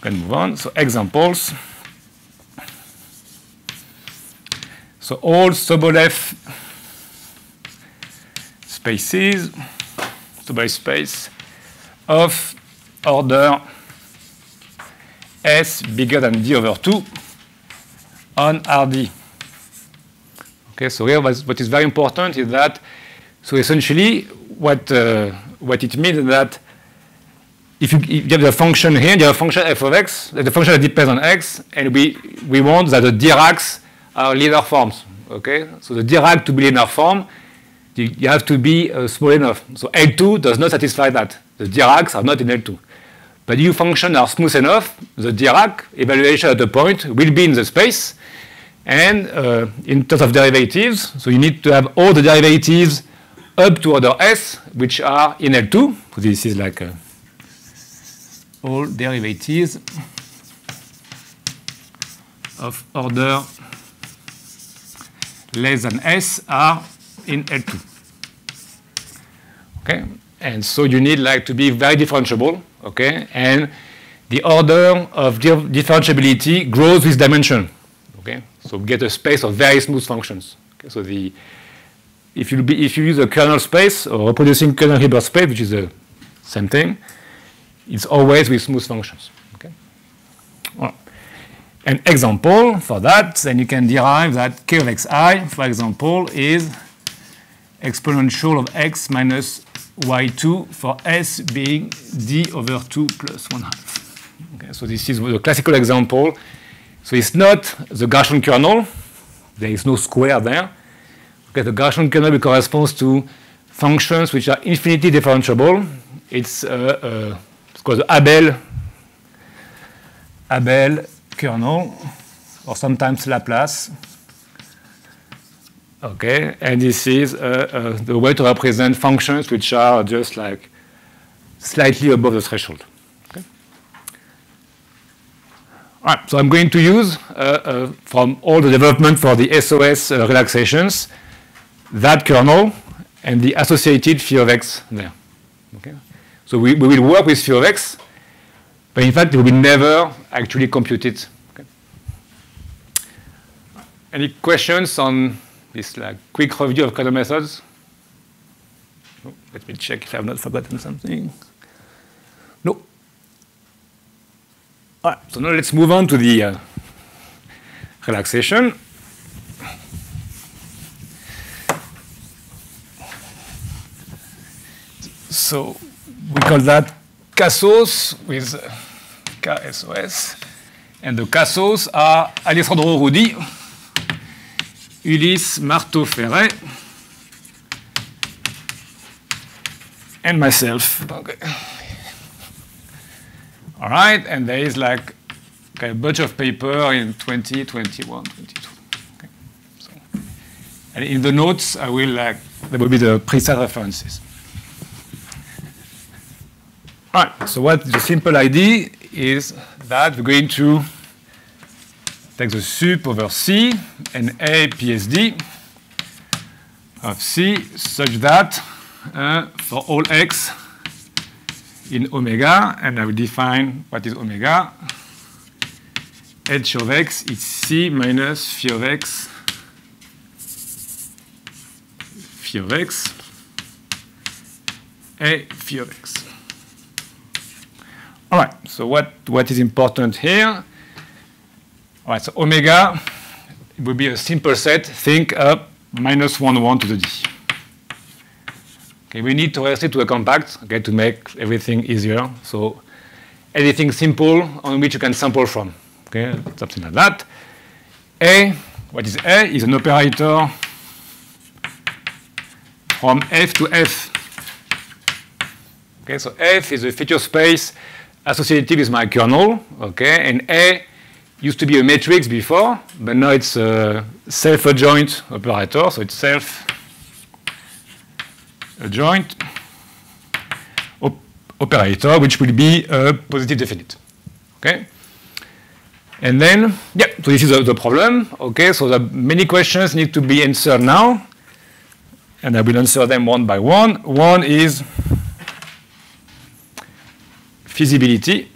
can move on. So examples. So all Sobolev spaces, Sobolev space of order S bigger than d over 2 on RD. Okay, so here what is very important is that, so essentially what, uh, what it means is that if you, if you have the function here, you have a function f of x, the function that depends on x, and we, we want that the Diracs are linear forms. Okay, so the Dirac to be linear form, you, you have to be uh, small enough. So L2 does not satisfy that. The Diracs are not in L2. But if functions are smooth enough, the Dirac evaluation at a point will be in the space. And uh, in terms of derivatives, so you need to have all the derivatives up to order s, which are in L2. So this is like a all derivatives of order less than s are in L2. Okay, and so you need like to be very differentiable. Okay, and the order of differentiability grows with dimension. Okay, so we get a space of very smooth functions. Okay, so the if you be, if you use a kernel space or reproducing kernel Hilbert space, which is the same thing, it's always with smooth functions. Okay. An example for that, then you can derive that k of xi, for example, is exponential of x minus y2 for s being d over 2 plus 1 half. Okay, so this is the classical example. So it's not the Gaussian kernel. There is no square there. Okay, the Gaussian kernel corresponds to functions which are infinitely differentiable. It's, uh, uh, it's called the Abel, Abel kernel, or sometimes Laplace. Okay, and this is uh, uh, the way to represent functions which are just like slightly above the threshold. All right, so I'm going to use uh, uh from all the development for the SOS uh, relaxations that kernel and the associated phi of x there. Okay, so we, we will work with phi of x, but in fact we will never actually compute it. Okay. Any questions on this like quick review of kernel methods. Oh, let me check if I have not forgotten something. No. All right, so now let's move on to the uh, relaxation. So we call that Cassos with uh, KSOS. And the Cassos are Alessandro Rudi, Ulysse Marteau-Ferey, and myself. Okay. All right, and there is like okay, a bunch of paper in 20, 21, 22. Okay. So, and in the notes, I will like, there will be the precise references. All right, so what the simple idea is that we're going to take the sup over C and A PSD of C such that uh, for all x in omega, and I will define what is omega, h of x is C minus phi of x, phi of x, A phi of x. All right, so what, what is important here all right, so omega will be a simple set. Think up minus 1, 1 to the d. Okay, we need to reduce it to a compact okay, to make everything easier. So anything simple on which you can sample from. Okay, something like that. A, what is A? Is an operator from F to F. Okay, so F is a feature space associated with my kernel. Okay, and A used to be a matrix before, but now it's a self-adjoint operator, so it's self-adjoint op operator, which will be a positive definite. Okay? And then, yeah, so this is the, the problem. Okay, so the many questions need to be answered now, and I will answer them one by one. One is feasibility.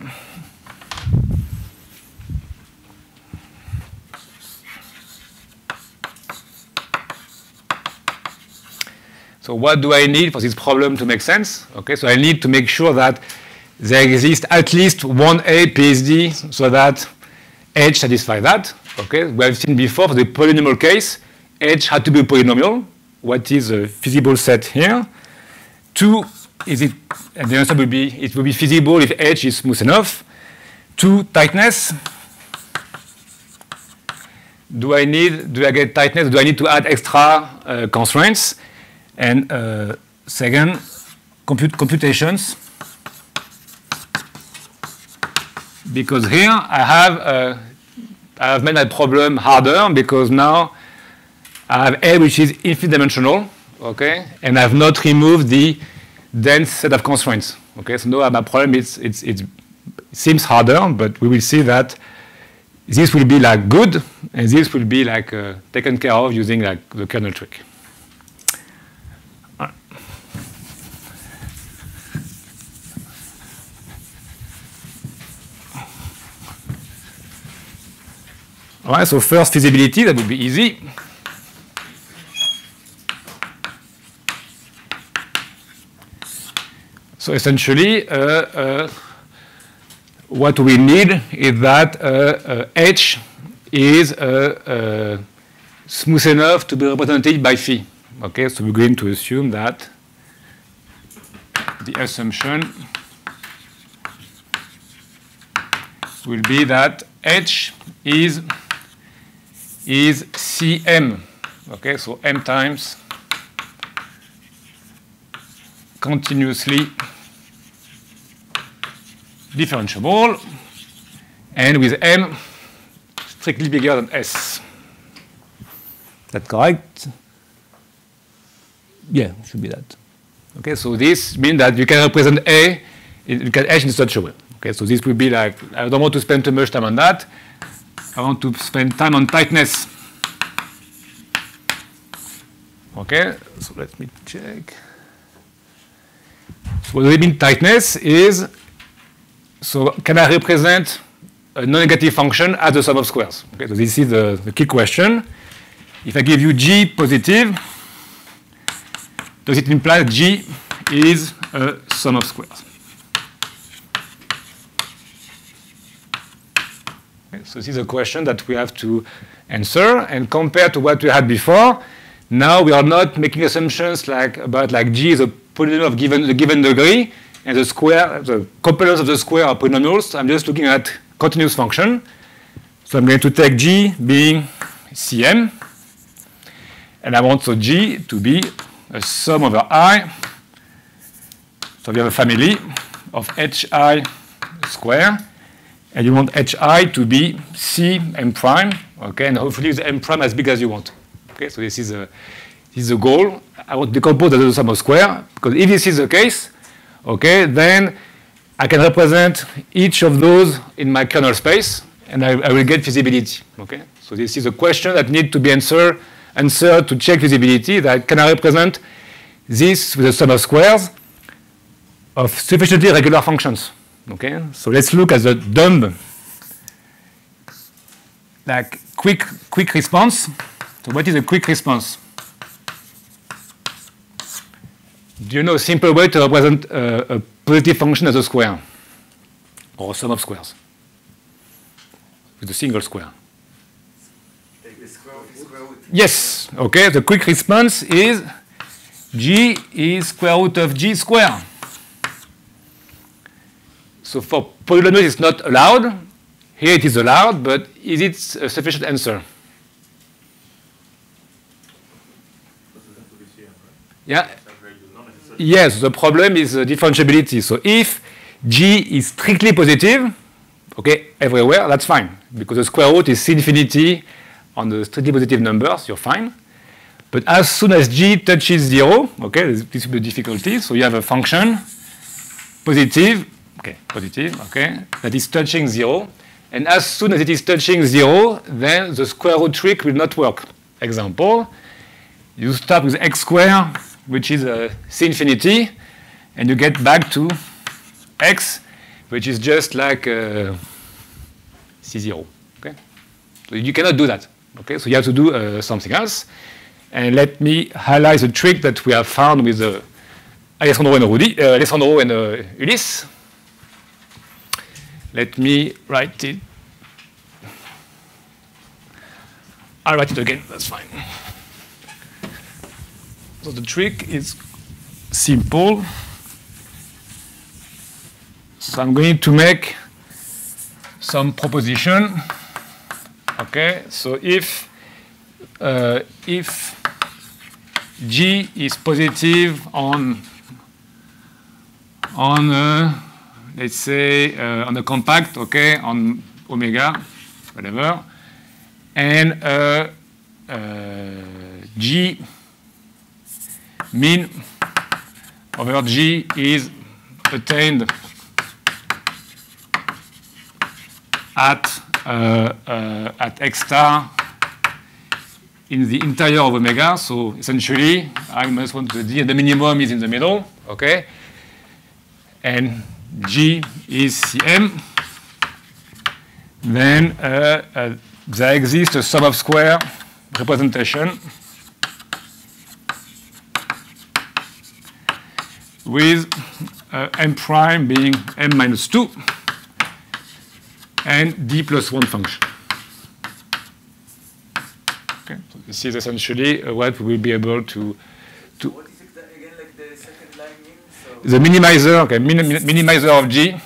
So what do I need for this problem to make sense? Okay, so I need to make sure that there exists at least one A PSD so that H satisfies that. Okay, we have seen before for the polynomial case, H had to be a polynomial. What is a feasible set here? Two, is it, and the answer will be, it will be feasible if H is smooth enough. Two, tightness. Do I need, do I get tightness? Do I need to add extra uh, constraints? And uh, second, compute computations. Because here I have, uh, I have made my problem harder because now I have A which is infinite dimensional, okay, and I have not removed the dense set of constraints. Okay, so now my problem is it's, it's, it seems harder, but we will see that this will be like good, and this will be like uh, taken care of using like the kernel trick. Right, so first feasibility, that would be easy. So essentially, uh, uh, what we need is that uh, uh, H is uh, uh, smooth enough to be represented by phi. Okay, so we're going to assume that the assumption will be that H is is Cm. Okay, so m times continuously differentiable, and with m strictly bigger than s. That correct? Yeah, it should be that. Okay, so this means that you can represent A, you can H in such a way. Okay, so this will be like, I don't want to spend too much time on that. I want to spend time on tightness. Okay, so let me check. So what I mean tightness is, so can I represent a non-negative function as the sum of squares? Okay, so this is the, the key question. If I give you g positive, does it imply g is a sum of squares? So this is a question that we have to answer. And compared to what we had before, now we are not making assumptions like about like g is a polynomial of given the given degree and the square, the components of the square are polynomials. I'm just looking at continuous function. So I'm going to take g being cm, and I want so g to be a sum over i. So we have a family of hi square, and you want hi to be c m prime, okay, and hopefully the m prime as big as you want. Okay, so this is a this is the goal. I want to decompose as a sum of square because if this is the case, okay, then I can represent each of those in my kernel space, and I, I will get feasibility. Okay, so this is a question that needs to be answered answered to check feasibility. That can I represent this with a sum of squares of sufficiently regular functions? Okay, so let's look at the dumb, like quick quick response. So what is a quick response? Do you know a simple way to represent a, a positive function as a square or a sum of squares with a single square? Square square. Yes. Okay. The quick response is g is square root of g square. So for polynomials, it's not allowed. Here it is allowed, but is it a sufficient answer? Yeah. Yes, the problem is uh, differentiability. So if g is strictly positive, okay, everywhere, that's fine. Because the square root is infinity on the strictly positive numbers, you're fine. But as soon as g touches zero, okay, this this will be difficulty. So you have a function, positive, okay, positive, okay, that is touching zero. And as soon as it is touching zero, then the square root trick will not work. Example, you start with x squared, which is uh, c infinity, and you get back to x, which is just like uh, c0. Okay, so you cannot do that. Okay, so you have to do uh, something else. And let me highlight the trick that we have found with uh, Alessandro and Rudi, uh, Alessandro and uh, Ulysse. Let me write it. I'll write it again. That's fine. So the trick is simple. So I'm going to make some proposition. Okay, so if uh, if g is positive on on uh, let's say uh, on a compact, okay, on omega, whatever, and uh, uh, g mean over g is attained at uh, uh, at x star in the interior of omega. So essentially, I must want to d and the minimum is in the middle. Okay, and g is cm. Then uh, uh, there exists a sum of square representation with uh, m prime being m minus 2 and d plus 1 function. Okay, so this is essentially uh, what we will be able to to What is it that- again, like the second line means? So, the minimizer, okay, min minimizer of G?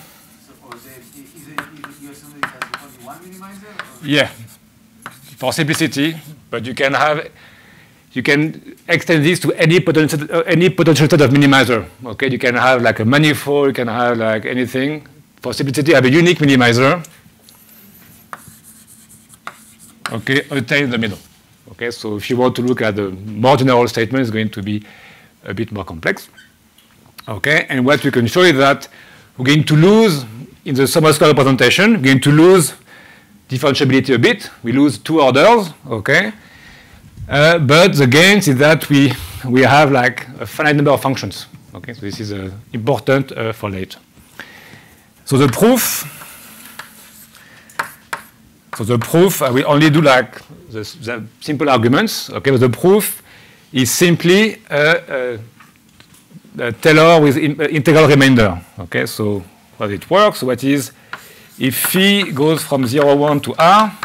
Yeah, for simplicity, but you can have, you can extend this to any potential, uh, any potential set of minimizer, okay? You can have like a manifold, you can have like anything. For simplicity, have a unique minimizer, okay, attained in the middle. Okay, so if you want to look at the more general statement, it's going to be a bit more complex. Okay, and what we can show is that we're going to lose in the sum square representation, we're going to lose differentiability a bit. We lose two orders, okay? Uh, but the gains is that we, we have like a finite number of functions. Okay, so this is uh, important uh, for later. So the proof, so the proof, I will only do like the, the simple arguments, okay, but the proof is simply a, a Taylor with in, uh, integral remainder. Okay, so how it works, what is, if phi goes from 0, 1 to r,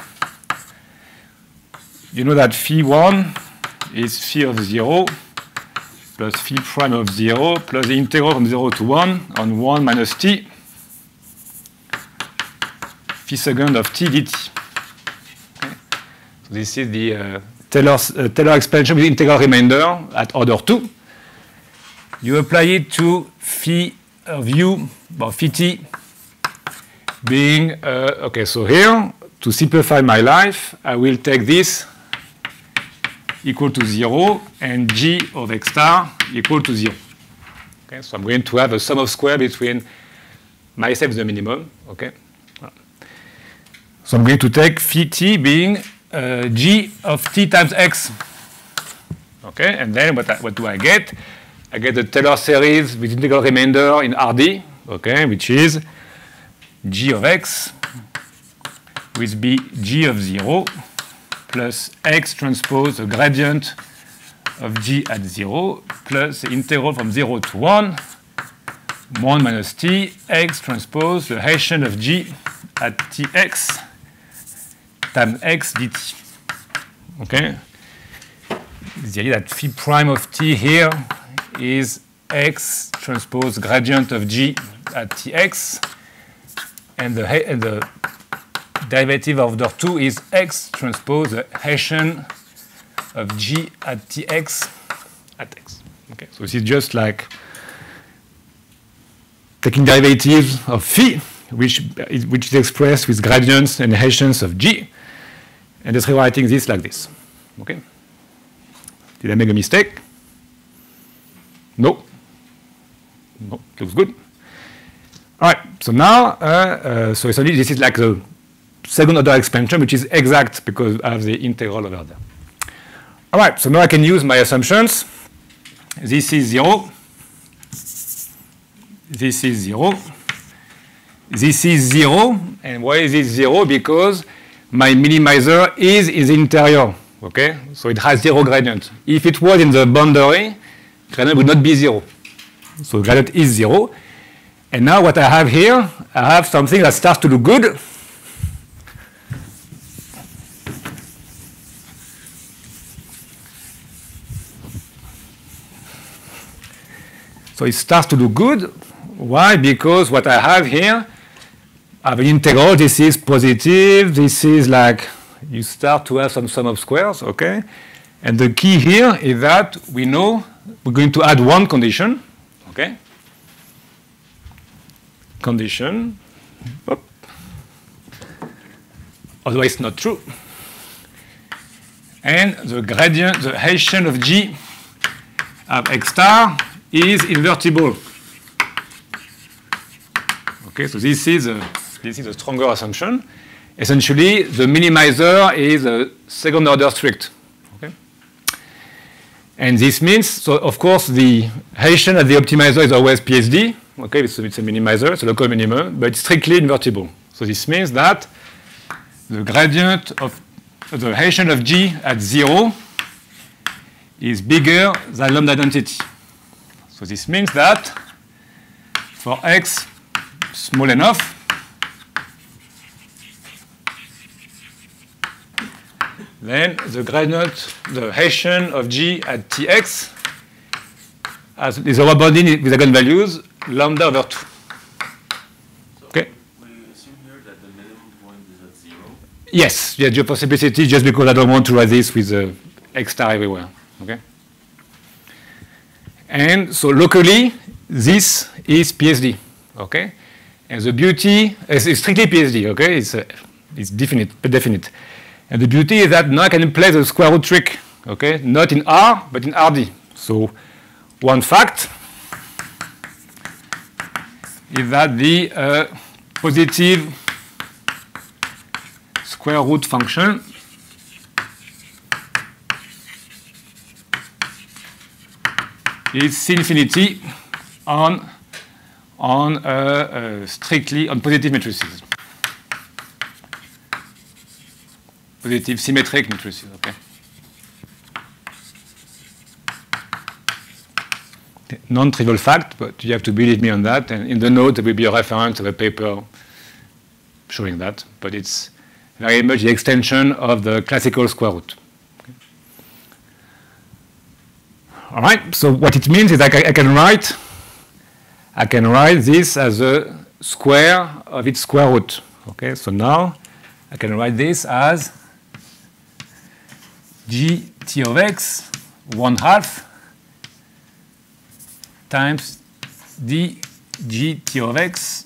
you know that phi 1 is phi of 0 plus phi prime of 0 plus the integral from 0 to 1 on 1 minus t phi second of t dt. Okay. So this is the uh, Taylor, uh, Taylor expansion with integral remainder at order 2. You apply it to phi of u, well, phi t being, uh, okay, so here, to simplify my life, I will take this equal to 0 and g of x star equal to 0. Okay, so I'm going to have a sum of square between myself the minimum. Okay. So I'm going to take phi t being uh, g of t times x. Okay, and then what, I, what do I get? I get the Taylor series with integral remainder in Rd, okay, which is g of x with b g of 0 plus x transpose the gradient of g at 0 plus the integral from 0 to 1 1 minus t x transpose the Hessian of g at tx times x dt. Okay? The idea that phi prime of t here is x transpose gradient of g at tx and the, and the derivative of order 2 is x transpose the Hessian of g at tx at x. Okay, so this is just like taking derivatives of phi, which which is expressed with gradients and Hessians of g, and just rewriting this like this. Okay. Did I make a mistake? No. No, looks good. All right, so now, uh, uh, so essentially this is like the second order expansion, which is exact because I have the integral over there. All right, so now I can use my assumptions. This is 0. This is 0. This is 0. And why is it 0? Because my minimizer is in the interior. Okay? So it has 0 gradient. If it was in the boundary, gradient would not be 0. So gradient is 0. And now what I have here, I have something that starts to look good. So it starts to look good. Why? Because what I have here, I have an integral. This is positive. This is like you start to have some sum of squares, okay? And the key here is that we know we're going to add one condition, okay? Condition. Oop. Otherwise, not true. And the gradient, the Hessian of g of x star is invertible. Okay, so this is a, this is a stronger assumption. Essentially, the minimizer is a second order strict. And this means, so of course, the Hessian at the optimizer is always PSD. Okay, it's, it's a minimizer, it's a local minimum, but it's strictly invertible. So this means that the gradient of uh, the Hessian of G at 0 is bigger than lambda identity. So this means that for x small enough, then the gradient, the Hessian of G at Tx as is overbounding with eigenvalues lambda over 2. So Okay. We assume here that the minimum point is at zero. Yes, yeah, geopossibility just because I don't want to write this with uh, X star everywhere. Okay. And so locally, this is PSD. Okay. And the beauty is strictly PSD. Okay. It's uh, it's definite, definite. And the beauty is that now I can play the square root trick. Okay. Not in R, but in RD. So one fact is that the uh, positive square root function is infinity on on uh, uh, strictly on positive matrices. Positive symmetric matrices, okay. Non-trivial fact, but you have to believe me on that. And in the note, there will be a reference of a paper showing that. But it's very much the extension of the classical square root. Okay. All right. So what it means is I, I can write, I can write this as a square of its square root. Okay. So now I can write this as g t of x one half times d g t of x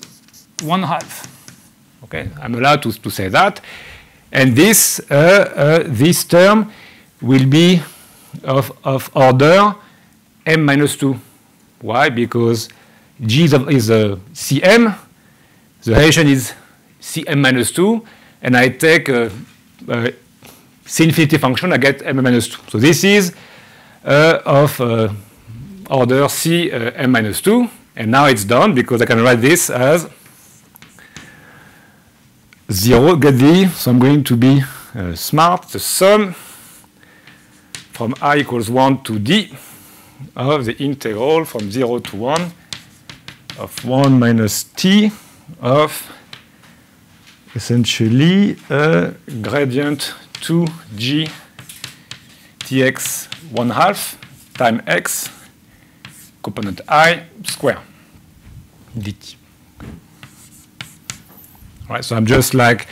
one half. Okay, I'm allowed to, to say that. And this, uh, uh, this term will be of, of order m minus 2. Why? Because g is a, is a cm, the relation is cm minus 2, and I take a, a c infinity function, I get m minus 2. So this is uh, of uh, order c uh, m minus 2, and now it's done because I can write this as 0, get D. so I'm going to be uh, smart, the sum from i equals 1 to d of the integral from 0 to 1 of 1 minus t of essentially a gradient 2g tx 1 half time x component i square. Dt. All right, so I'm just like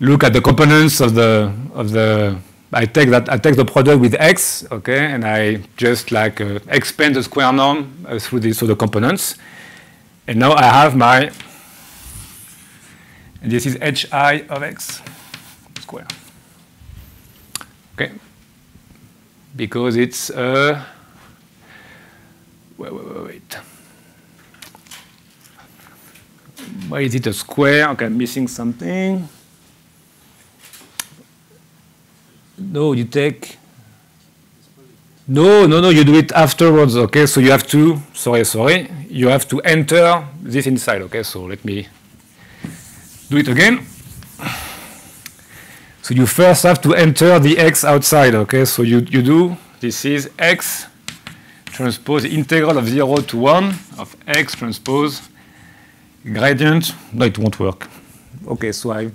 look at the components of the of the I take that I take the product with x, okay, and I just like uh, expand the square norm uh, through the through the components, and now I have my and this is hi of x square, okay, because it's uh, wait wait wait wait. Why is it a square? Okay, I'm missing something. No, you take. No, no, no, you do it afterwards, okay? So you have to, sorry, sorry, you have to enter this inside, okay? So let me do it again. So you first have to enter the x outside, okay? So you, you do, this is x transpose integral of 0 to 1 of x transpose gradient. No, it won't work. Okay, so I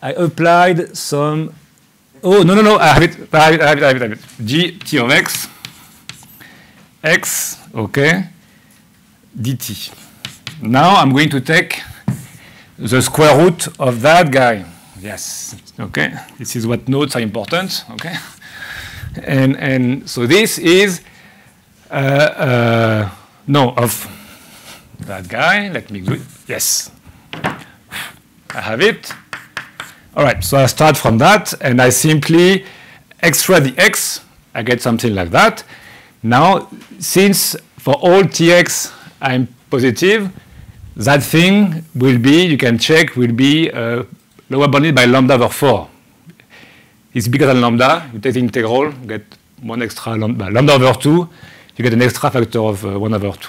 I applied some. Oh no no no! I have it. I have it. I have it. I have it. G t of x x okay dt. Now I'm going to take the square root of that guy. Yes. Okay. This is what notes are important. Okay. And and so this is uh, uh, no of that guy. Let me do it. Yes. I have it. All right, so I start from that, and I simply extra the x. I get something like that. Now, since for all tx I'm positive, that thing will be, you can check, will be uh, lower bounded by lambda over 4. It's bigger than lambda. You take the integral, you get one extra lambda, lambda over 2. You get an extra factor of uh, 1 over 2.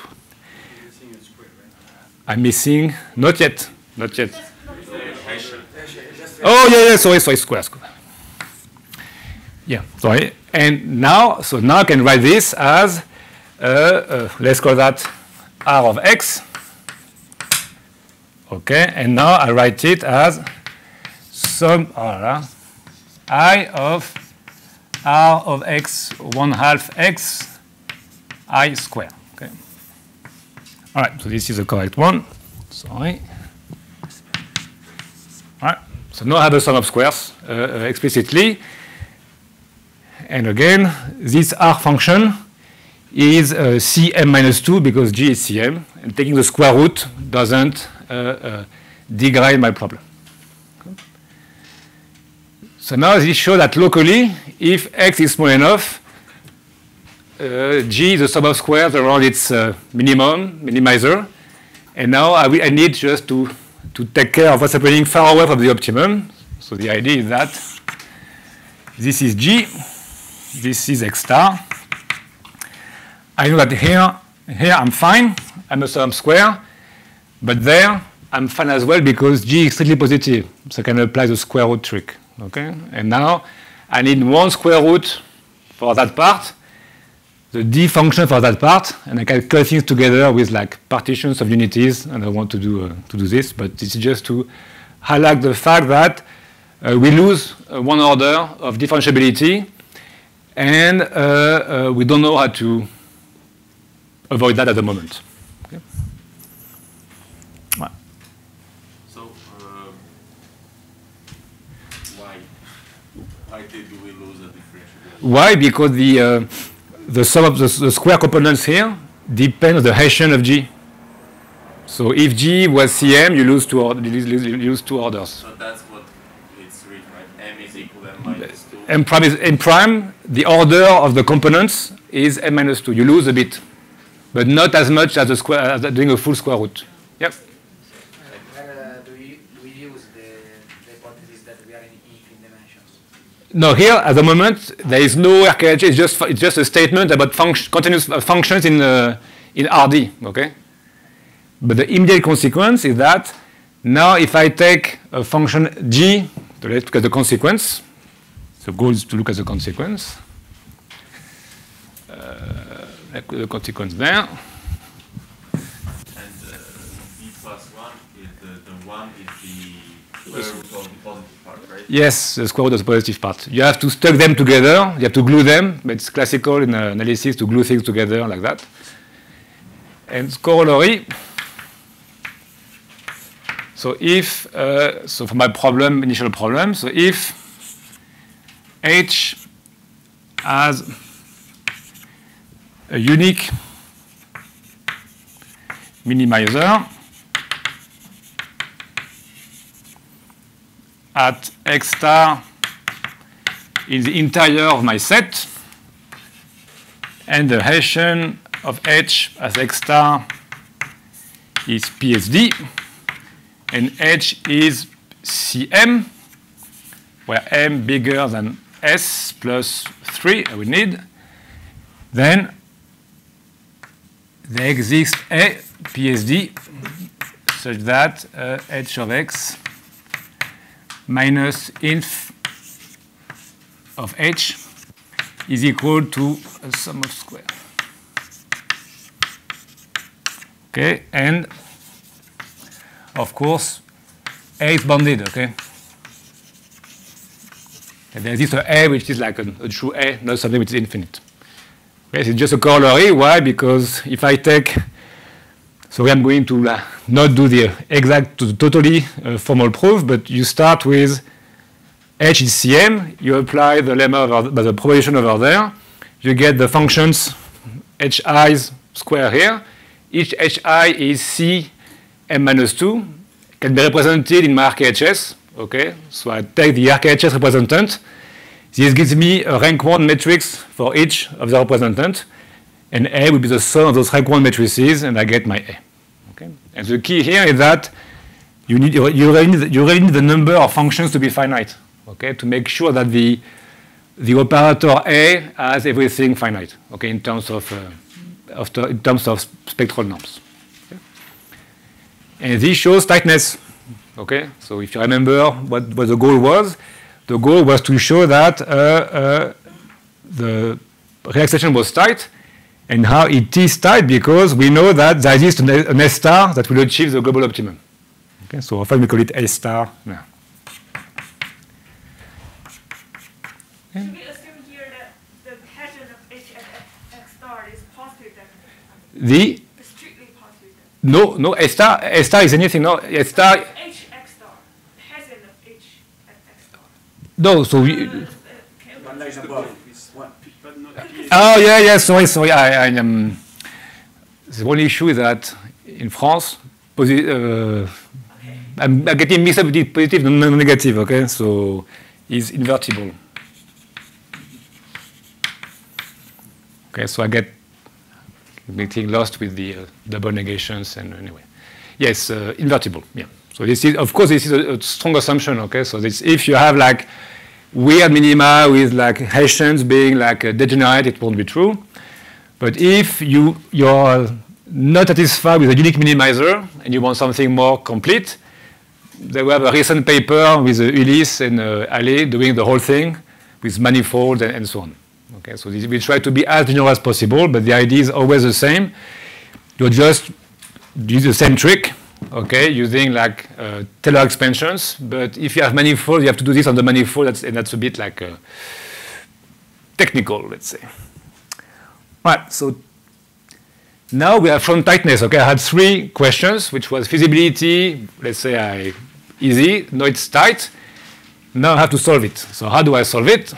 Missing a square, right? I'm missing, not yet, not yet. Oh yeah, yeah. Sorry, sorry. Square, square. Yeah, sorry. And now, so now I can write this as uh, uh, let's call that r of x. Okay, and now I write it as sum r i of r of x one half x i square. Okay. All right. So this is the correct one. Sorry. All right. So now I have a sum of squares uh, uh, explicitly. And again, this R function is uh, Cm minus 2 because G is Cm. And taking the square root doesn't uh, uh, degrade my problem. So now this shows that locally, if x is small enough, uh, G is the sum of squares around its uh, minimum, minimizer. And now I, I need just to to take care of what's happening far away from the optimum. So the idea is that this is G, this is X star. I know that here, here I'm fine, I'm a sum square, but there I'm fine as well because G is strictly positive, so I can apply the square root trick. Okay, and now I need one square root for that part, the d function for that part, and I can cut things together with like partitions of unities, and I want to do uh, to do this, but it's just to highlight the fact that uh, we lose uh, one order of differentiability, and uh, uh, we don't know how to avoid that at the moment. Okay. Right. So, uh, why? Why did we lose a differentiability? Why? Because the uh, the sum of the, the square components here depend on the Hessian of G. So if G was Cm, you lose two, you lose, you lose two orders. So that's what it's written, right? M is equal to M minus 2. M prime is M prime. The order of the components is m minus two. You lose a bit, but not as much as the square as doing a full square root. Yep. Where uh, do we, we use the, the hypothesis that we are in even dimensions? No, here at the moment there is no RKH. It's just it's just a statement about func continuous uh, functions in uh, in RD. Okay. But the immediate consequence is that now if I take a function g, let's look at the consequence. The goal is to look at the consequence. Uh, the consequence there. And uh, b plus 1 is the, the 1 is the square root of the positive part, right? Yes, the square root of the positive part. You have to stuck them together. You have to glue them. But it's classical in uh, analysis to glue things together like that. And corollary. So if uh, so for my problem, initial problem. So if h has a unique minimizer at x star in the interior of my set, and the Hessian of h as x star is PSD, and h is Cm, where m bigger than s plus 3 I would need, then there exists a PSD such that uh, h of x minus inf of h is equal to a sum of square. Okay, and of course, A is bounded, okay? And there exists a A which is like a, a true A, not something which is infinite. Okay, it's just a corollary. Why? Because if I take, so I'm going to uh, not do the exact, totally uh, formal proof, but you start with H is Cm, you apply the lemma over the proposition over there, you get the functions hi's square here. Each hi is C m minus 2, can be represented in my RKHS. Okay, so I take the RKHS representant. This gives me a rank 1 matrix for each of the representant, and A will be the sum of those 1 matrices, and I get my A. Okay, and the key here is that you need you really need, you really need the number of functions to be finite. Okay, to make sure that the the operator A has everything finite. Okay, in terms of, uh, of in terms of spectral norms. Okay? And this shows tightness. Okay, so if you remember what, what the goal was, the goal was to show that uh, uh, the relaxation was tight, and how it is tight because we know that there exists an, S star that will achieve the global optimum. Okay, so often we call it S star. Yeah. Should we assume here that the Hessian of H star is positive then? The strictly positive no no S star S star is anything no S star H X star. Hessian of H X star. no so we, Uh, okay, One line above. One. But not P. Oh yeah, yeah. Sorry, sorry. I, I um, the only issue is that in France, uh, I'm, I'm getting mixed up with positive and negative. Okay, so it's invertible. Okay, so I get getting lost with the uh, double negations and anyway. Yes, uh, invertible. Yeah. So this is, of course, this is a, a strong assumption. Okay, so this, if you have like weird minima with like Hessians being like a degenerate, it won't be true. But if you you're not satisfied with a unique minimizer and you want something more complete, there were a recent paper with uh, Ulysse and uh, Ale doing the whole thing with manifolds and, and so on. Okay, so this, we try to be as general as possible, but the idea is always the same. You just use the same trick, okay, using like uh, Taylor expansions. But if you have manifold, you have to do this on the manifold, that's, and that's a bit like uh, technical, let's say. Right, so now we have front tightness. Okay, I had three questions, which was feasibility. Let's say I easy. No, it's tight. Now I have to solve it. So how do I solve it?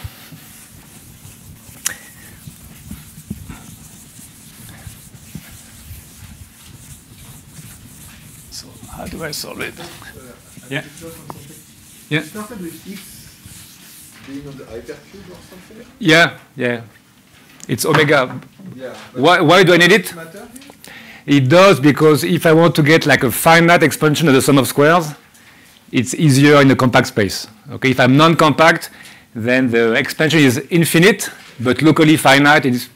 So how do I solve it? Yeah. Yeah. started with X being on the hypercube or something? Yeah, yeah. It's omega. Yeah. Why, why do I need it? does matter here? It does because if I want to get like a finite expansion of the sum of squares, it's easier in a compact space. Okay, if I'm non-compact, then the expansion is infinite, but locally finite. It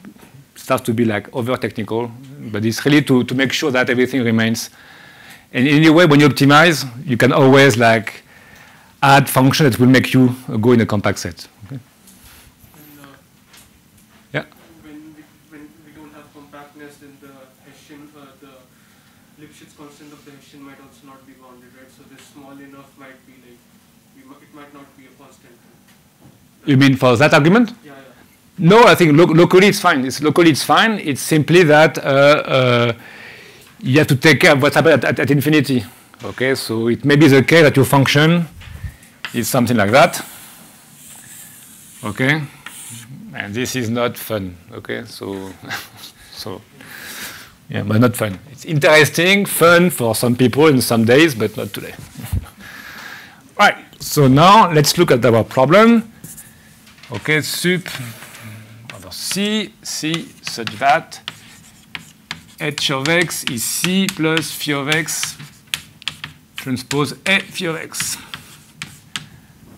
starts to be like over technical, but it's really to, to make sure that everything remains. And anyway, when you optimize, you can always like add function that will make you go in a compact set. Okay? And, uh, Yeah. When we, when we don't have compactness, then the Hessian, uh, the Lipschitz constant of the Hessian might also not be bounded, right? So this small enough might be like, it might not be a constant. You mean for that argument? Yeah, yeah. No, I think lo- locally it's fine. It's locally it's fine. It's simply that uh, uh, you have to take care of what's happening at, at, at infinity. Okay, so it may be the case that your function is something like that. Okay, and this is not fun. Okay, so so yeah, but not fun. It's interesting, fun for some people in some days, but not today. right. So now let's look at our problem. Okay, sup C, C such that h of x is C plus phi of x transpose A phi of x.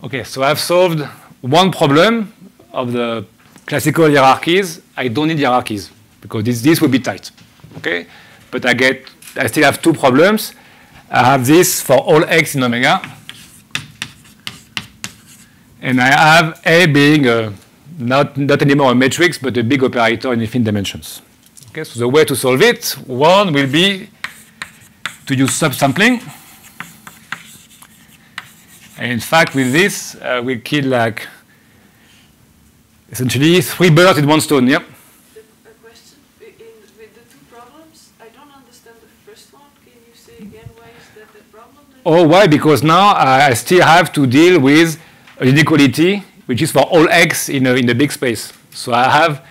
Okay, so I've solved one problem of the classical hierarchies. I don't need hierarchies because this, this will be tight. Okay, but I get I still have two problems. I have this for all x in omega and I have A being a, not, not anymore a matrix, but a big operator in infinite dimensions. Okay, so the way to solve it, one will be to use subsampling. And in fact, with this, uh, we kill like essentially three birds with one stone. Yep. A question, in, with the two problems, I don't understand the first one, can you say again why is that the problem? that- Oh, why? Because now I I still have to deal with an inequality, which is for all x in a, in a big space. So I have,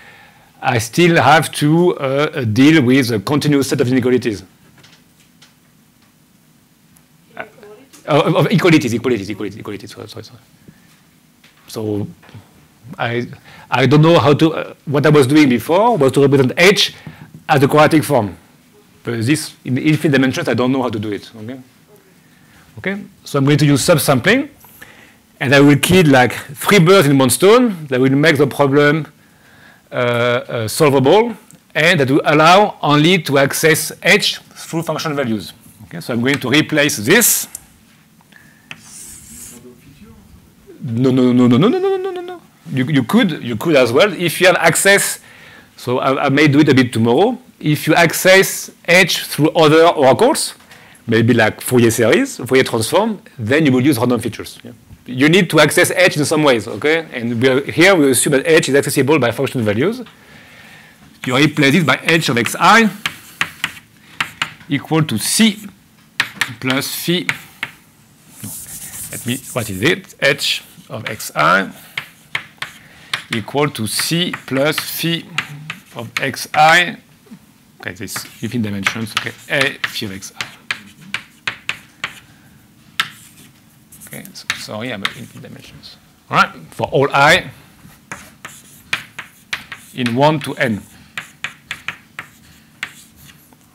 I still have to uh, deal with a continuous set of inequalities. Uh, of- equalities, equalities, equalities, equalities. Sorry, sorry, sorry. So I, I don't know how to. Uh, what I was doing before was to represent h as a quadratic form. But this in infinite dimensions, I don't know how to do it. Okay. Okay. So I'm going to use subsampling, and I will kill like three birds in one stone. That will make the problem Uh, uh, solvable, and that will allow only to access h through function values. Okay. So I'm going to replace this? No, no, no, no, no, no, no, no, no, no. You, you could, you could as well if you have access. So I, I may do it a bit tomorrow. If you access H through other oracles, maybe like Fourier series, Fourier transform, then you will use random features. Yeah. You need to access H in some ways, okay? And we are, here we assume that H is accessible by function values. You replace it by H of xi equal to C plus phi. Let me, what is it? H of xi equal to C plus phi of xi. Okay, this infinite dimensions, okay, A phi of xi. Okay, so sorry, I'm at infinite dimensions. All right, for all i in 1 to n.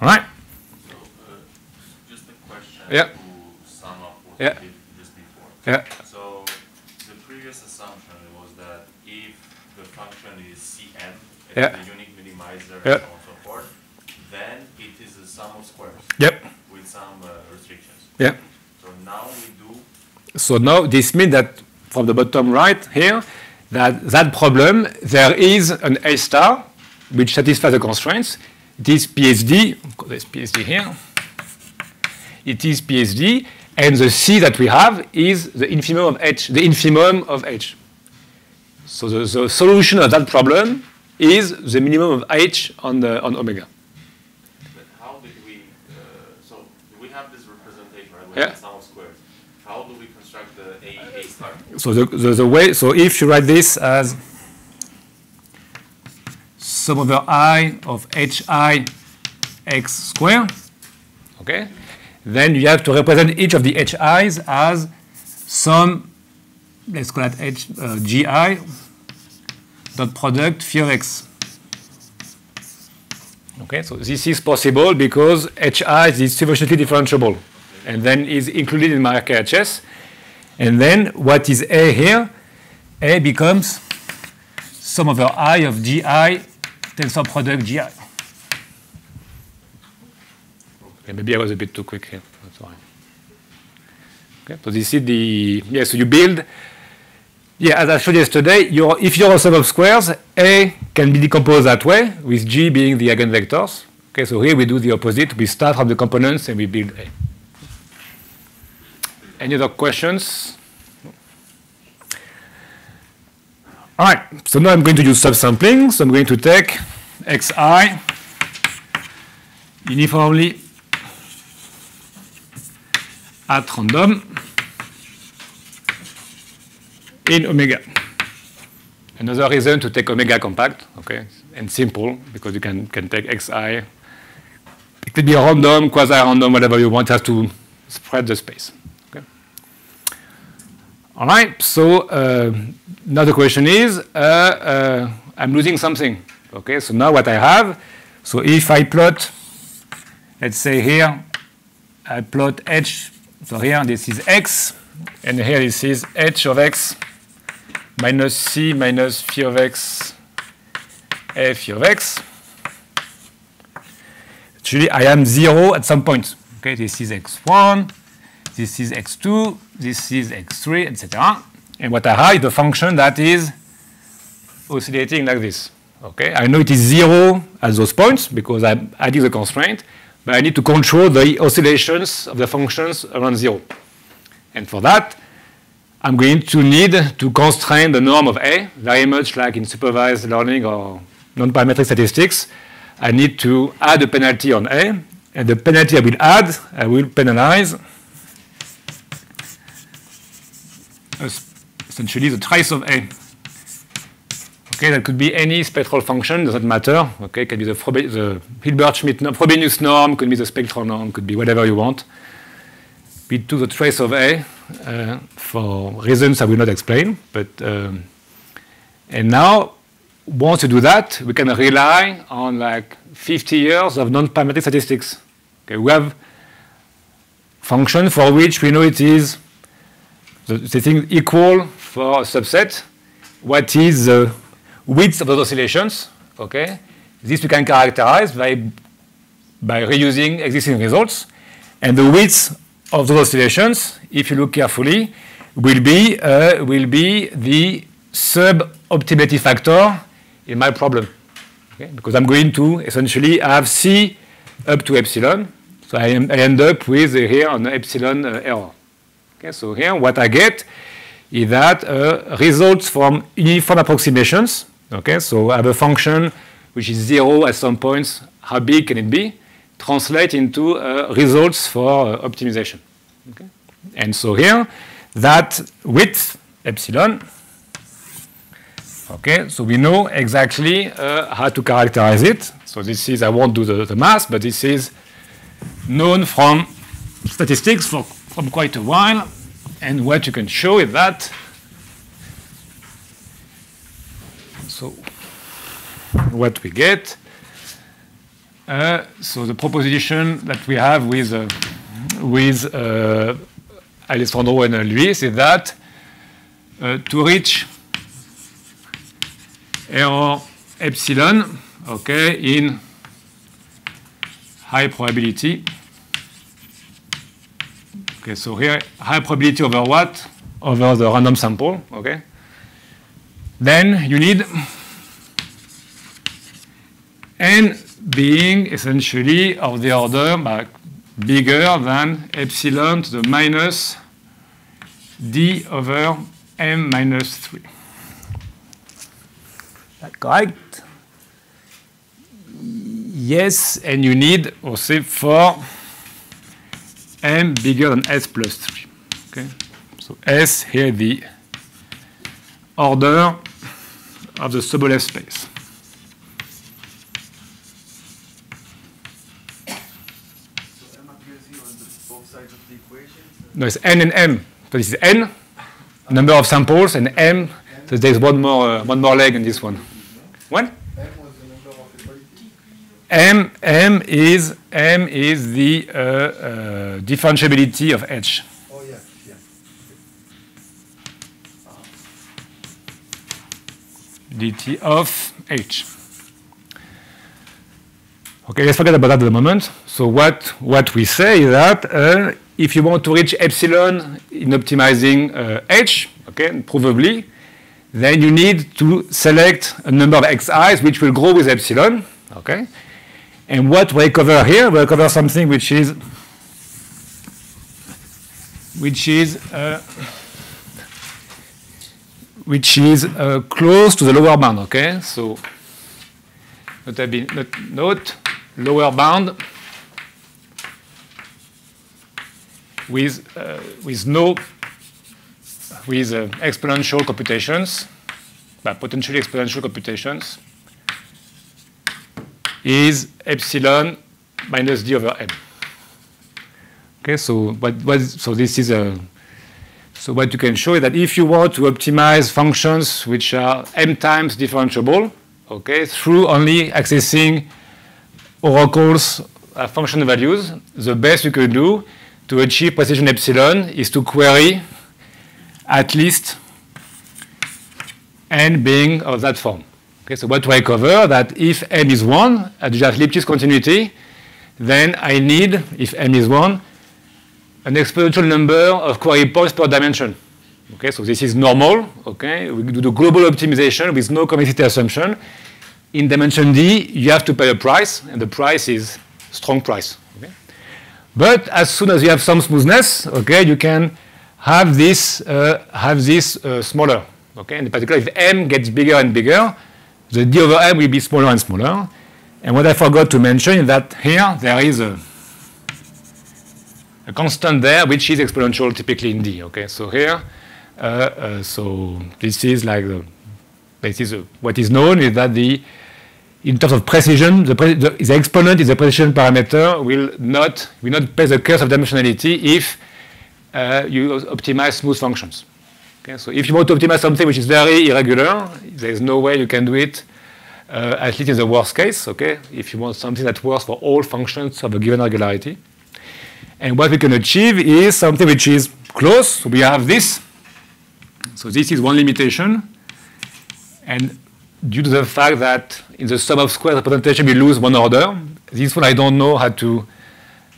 All right? So, uh, just a question Yeah. to sum up what Yeah. we did just before. Yeah. So, the previous assumption was that if the function is Cn, it's Yeah. the unique minimizer, Yeah. and so on and so forth, then it is a sum of squares. Yep. With some uh, restrictions. Yeah. So now we do So now this means that from the bottom right here, that that problem, there is an A star which satisfies the constraints. It is PSD, there's PSD here. It is PSD, and the C that we have is the infimum of H, the infimum of H. So the, the solution of that problem is the minimum of H on, the, on omega. But how did we, uh, so we have this representation, right? We Yeah. have the sum of squares. How do we construct the A, A star? So the, the, the way, so if you write this as sum over i of hi x square, okay, then you have to represent each of the hi's as some, let's call that h, uh, gi dot product phi of x. Okay, so this is possible because hi is sufficiently differentiable and then is included in my RKHS. And then what is A here? A becomes sum over i of gi tensor product gi. Okay, maybe I was a bit too quick here. Sorry. Okay, so this is the yeah. So you build. Yeah, as I showed yesterday, your, if you're a sum of squares, A can be decomposed that way, with G being the eigenvectors. Okay, so here we do the opposite. We start from the components and we build A. Any other questions? All right, so now I'm going to use subsampling. So I'm going to take xi uniformly at random in omega. Another reason to take omega compact, okay, and simple, because you can, can take xi. It could be random, quasi-random, whatever you want, has to spread the space. All right, so uh, question is, uh, uh, I'm losing something. Okay, so now what I have, so if I plot, let's say here, I plot h, so here this is x, and here this is h of x minus c minus phi of x f of x. Actually, I am zero at some point. Okay, this is x1, this is x2, this is x3, etc. And what I have is the function that is oscillating like this. Okay, I know it is zero at those points because I'm adding the constraint, but I need to control the oscillations of the functions around zero. And for that, I'm going to need to constrain the norm of A, very much like in supervised learning or non-parametric statistics. I need to add a penalty on A, and the penalty I will add, I will penalize essentially the trace of A. Okay, that could be any spectral function, doesn't matter. Okay, it can be the, Frobe the Hilbert-Schmidt norm, Frobenius norm, could be the spectral norm, could be whatever you want. We do the trace of A uh, for reasons I will not explain. But um, and now, once you do that, we can rely on like 50 years of non-parametric statistics. Okay, we have function for which we know it is the, the thing equal for a subset. What is the width of those oscillations? Okay, this we can characterize by by reusing existing results, and the width of those oscillations, if you look carefully, will be uh, will be the sub-optimality factor in my problem. Okay? Because I'm going to essentially have C up to epsilon. So I, am, I end up with uh, here an epsilon uh, error. Okay? So here what I get is that uh, results from uniform approximations. Okay? So I have a function which is zero at some points. How big can it be? Translate into uh, results for uh, optimization. Okay? And so here, that width epsilon Okay, so we know exactly uh, how to characterize it. So this is, I won't do the, the math, but this is known from statistics for, from quite a while. And what you can show is that, so what we get, uh, so the proposition that we have with, uh, with uh, Alessandro and Luis is that uh, to reach error epsilon, okay, in high probability. Okay, so here, high probability over what? Over the random sample, okay? Then you need n being essentially of the order like, bigger than epsilon to the minus d over m minus 3 correct? Yes, and you need also for m bigger than s plus 3. Okay, so s here the order of the Sobolev space. So m both sides of the equation. No, it's n and m. So this is n, number of samples, and m. So there's one more uh, one more leg in this one. What? M was the number of equality. M M is M is the uh, uh, differentiability of H. Oh, yeah, yeah. dt of H. Okay, let's forget about that at the moment. So what, what we say is that uh, if you want to reach epsilon in optimizing uh, H, okay, probably, then you need to select a number of xi's which will grow with epsilon, okay? And what we cover here, we cover something which is which is uh, which is uh, close to the lower bound, okay? So note, note, lower bound with, uh, with no, with uh, exponential computations, but potentially exponential computations, is epsilon minus d over m. Okay, so what, what so this is a so what you can show is that if you want to optimize functions which are m times differentiable, okay, through only accessing oracles uh, function values, the best you can do to achieve precision epsilon is to query at least n being of that form. Okay, so what do I cover? That if m is 1, at just Lipschitz continuity, then I need, if m is 1, an exponential number of query points per dimension. Okay, so this is normal. Okay, we do the global optimization with no complexity assumption. In dimension d, you have to pay a price, and the price is strong price. Okay? But as soon as you have some smoothness, okay, you can have this uh, have this uh, smaller. Okay, in particular, if m gets bigger and bigger, the d over m will be smaller and smaller. And what I forgot to mention is that here there is a a constant there, which is exponential typically in D. Okay, so here, uh, uh, so this is like the, this is a, what is known is that the, in terms of precision, the, pre the, the exponent is the precision parameter will not will not pay the curse of dimensionality if uh, you optimize smooth functions. Okay, so if you want to optimize something which is very irregular, there is no way you can do it. Uh, at least in the worst case, okay. If you want something that works for all functions of a given regularity, and what we can achieve is something which is close. So we have this. So this is one limitation. And due to the fact that in the sum of squares representation we lose one order, this one I don't know how to,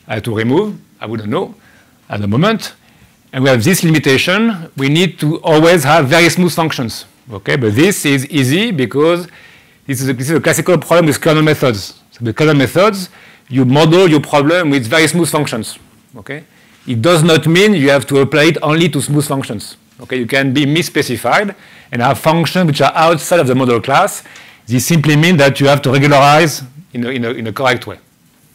how to remove. I wouldn't know at the moment. And we have this limitation, we need to always have very smooth functions. Okay, but this is easy because this is a, this is a classical problem with kernel methods. So the kernel methods, you model your problem with very smooth functions. Okay, it does not mean you have to apply it only to smooth functions. Okay, you can be misspecified and have functions which are outside of the model class. This simply means that you have to regularize in a, in a, in a correct way.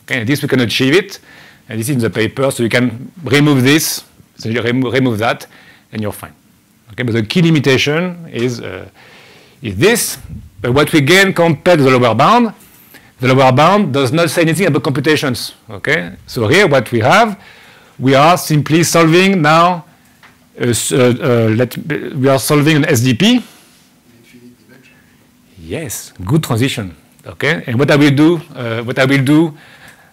Okay, and this we can achieve it, and this is in the paper, so you can remove this, so you remo remove that, and you're fine. Okay, but the key limitation is, uh, is this. But what we gain compared to the lower bound, the lower bound does not say anything about computations. Okay, so here what we have, we are simply solving now. Uh, uh, let, we are solving an SDP. Yes, good transition. Okay, and what I will do, uh, what I will do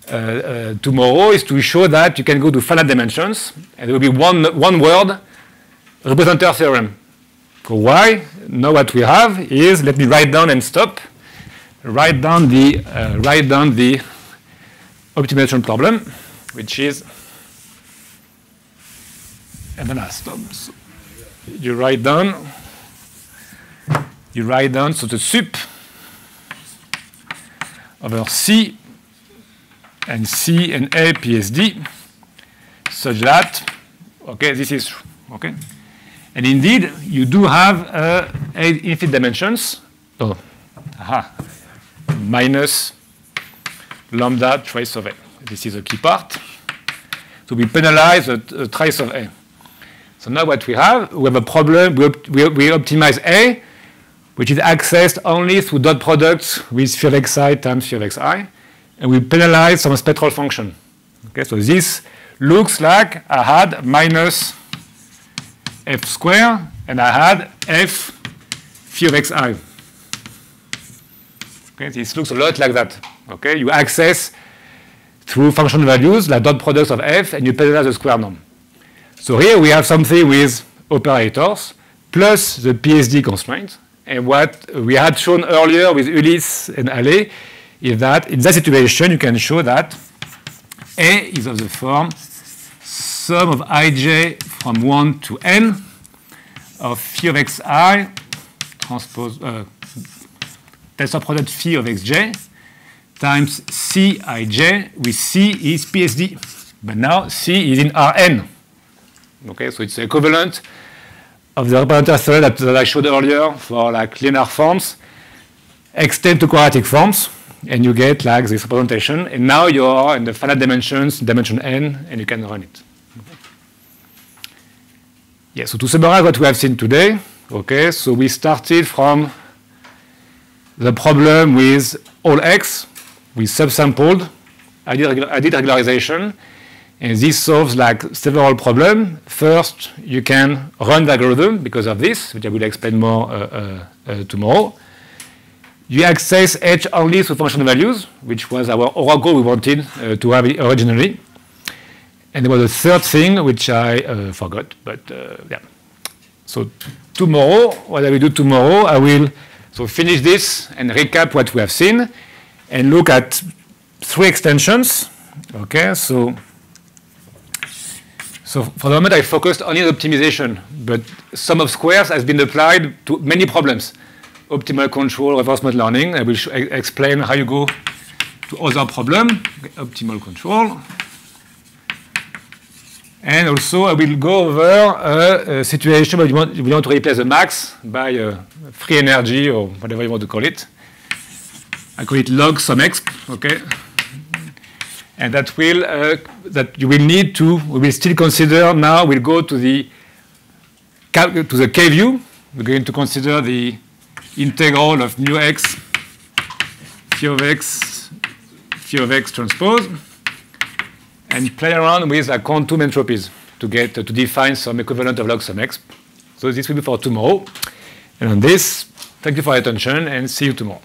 uh, uh, tomorrow is to show that you can go to finite dimensions, and there will be one one word representer theorem. So why? Now what we have is, let me write down and stop. Write down the, uh, write down the optimization problem, which is, and then I stop. So you write down, you write down, so the sup over C and C and A PSD, such that, okay, this is, okay, and indeed, you do have uh, infinite dimensions. Oh, aha, minus lambda trace of A. This is a key part. So we penalize a, a trace of A. So now what we have, we have a problem. We, op we, we optimize A, which is accessed only through dot products with phi of xi times phi of xi. And we penalize some spectral function. Okay, so this looks like I had minus f square, and I had f phi of xi. Okay, this looks a lot like that. Okay, you access through function values, like dot products of f, and you penalize the square norm. So here we have something with operators plus the PSD constraint. And what we had shown earlier with Ulysse and Ale is that in that situation, you can show that A is of the form sum of ij from 1 to n of phi of xi transpose uh, tensor product phi of xj times cij with c is PSD. But now c is in Rn. Okay, so it's equivalent of the representative that, that I showed earlier for like linear forms extend to quadratic forms and you get like this representation and now you are in the finite dimensions dimension n and you can run it yeah, so to summarize what we have seen today, okay, so we started from the problem with all x, we subsampled, I did, I did regularization, and this solves like several problems. First, you can run the algorithm because of this, which I will explain more uh, uh, uh, tomorrow. You access H only through function values, which was our goal we wanted uh, to have originally. And there was a third thing which I uh, forgot, but uh, yeah. So tomorrow, what I will do tomorrow, I will so finish this and recap what we have seen, and look at three extensions. Okay, so so for the moment I focused only on optimization, but sum of squares has been applied to many problems. Optimal control, reinforcement learning. I will explain how you go to other problem. Optimal control. And also, I will go over a, a situation where you want, you want, to replace the max by uh, free energy or whatever you want to call it. I call it log sum exp, okay? And that will, uh, that you will need to, we will still consider now, we'll go to the, to the K view. We're going to consider the integral of mu x, phi of x, phi of x transpose and play around with like quantum entropies to get uh, to define some equivalent of log sum exp. So this will be for tomorrow. And on this, thank you for your attention and see you tomorrow.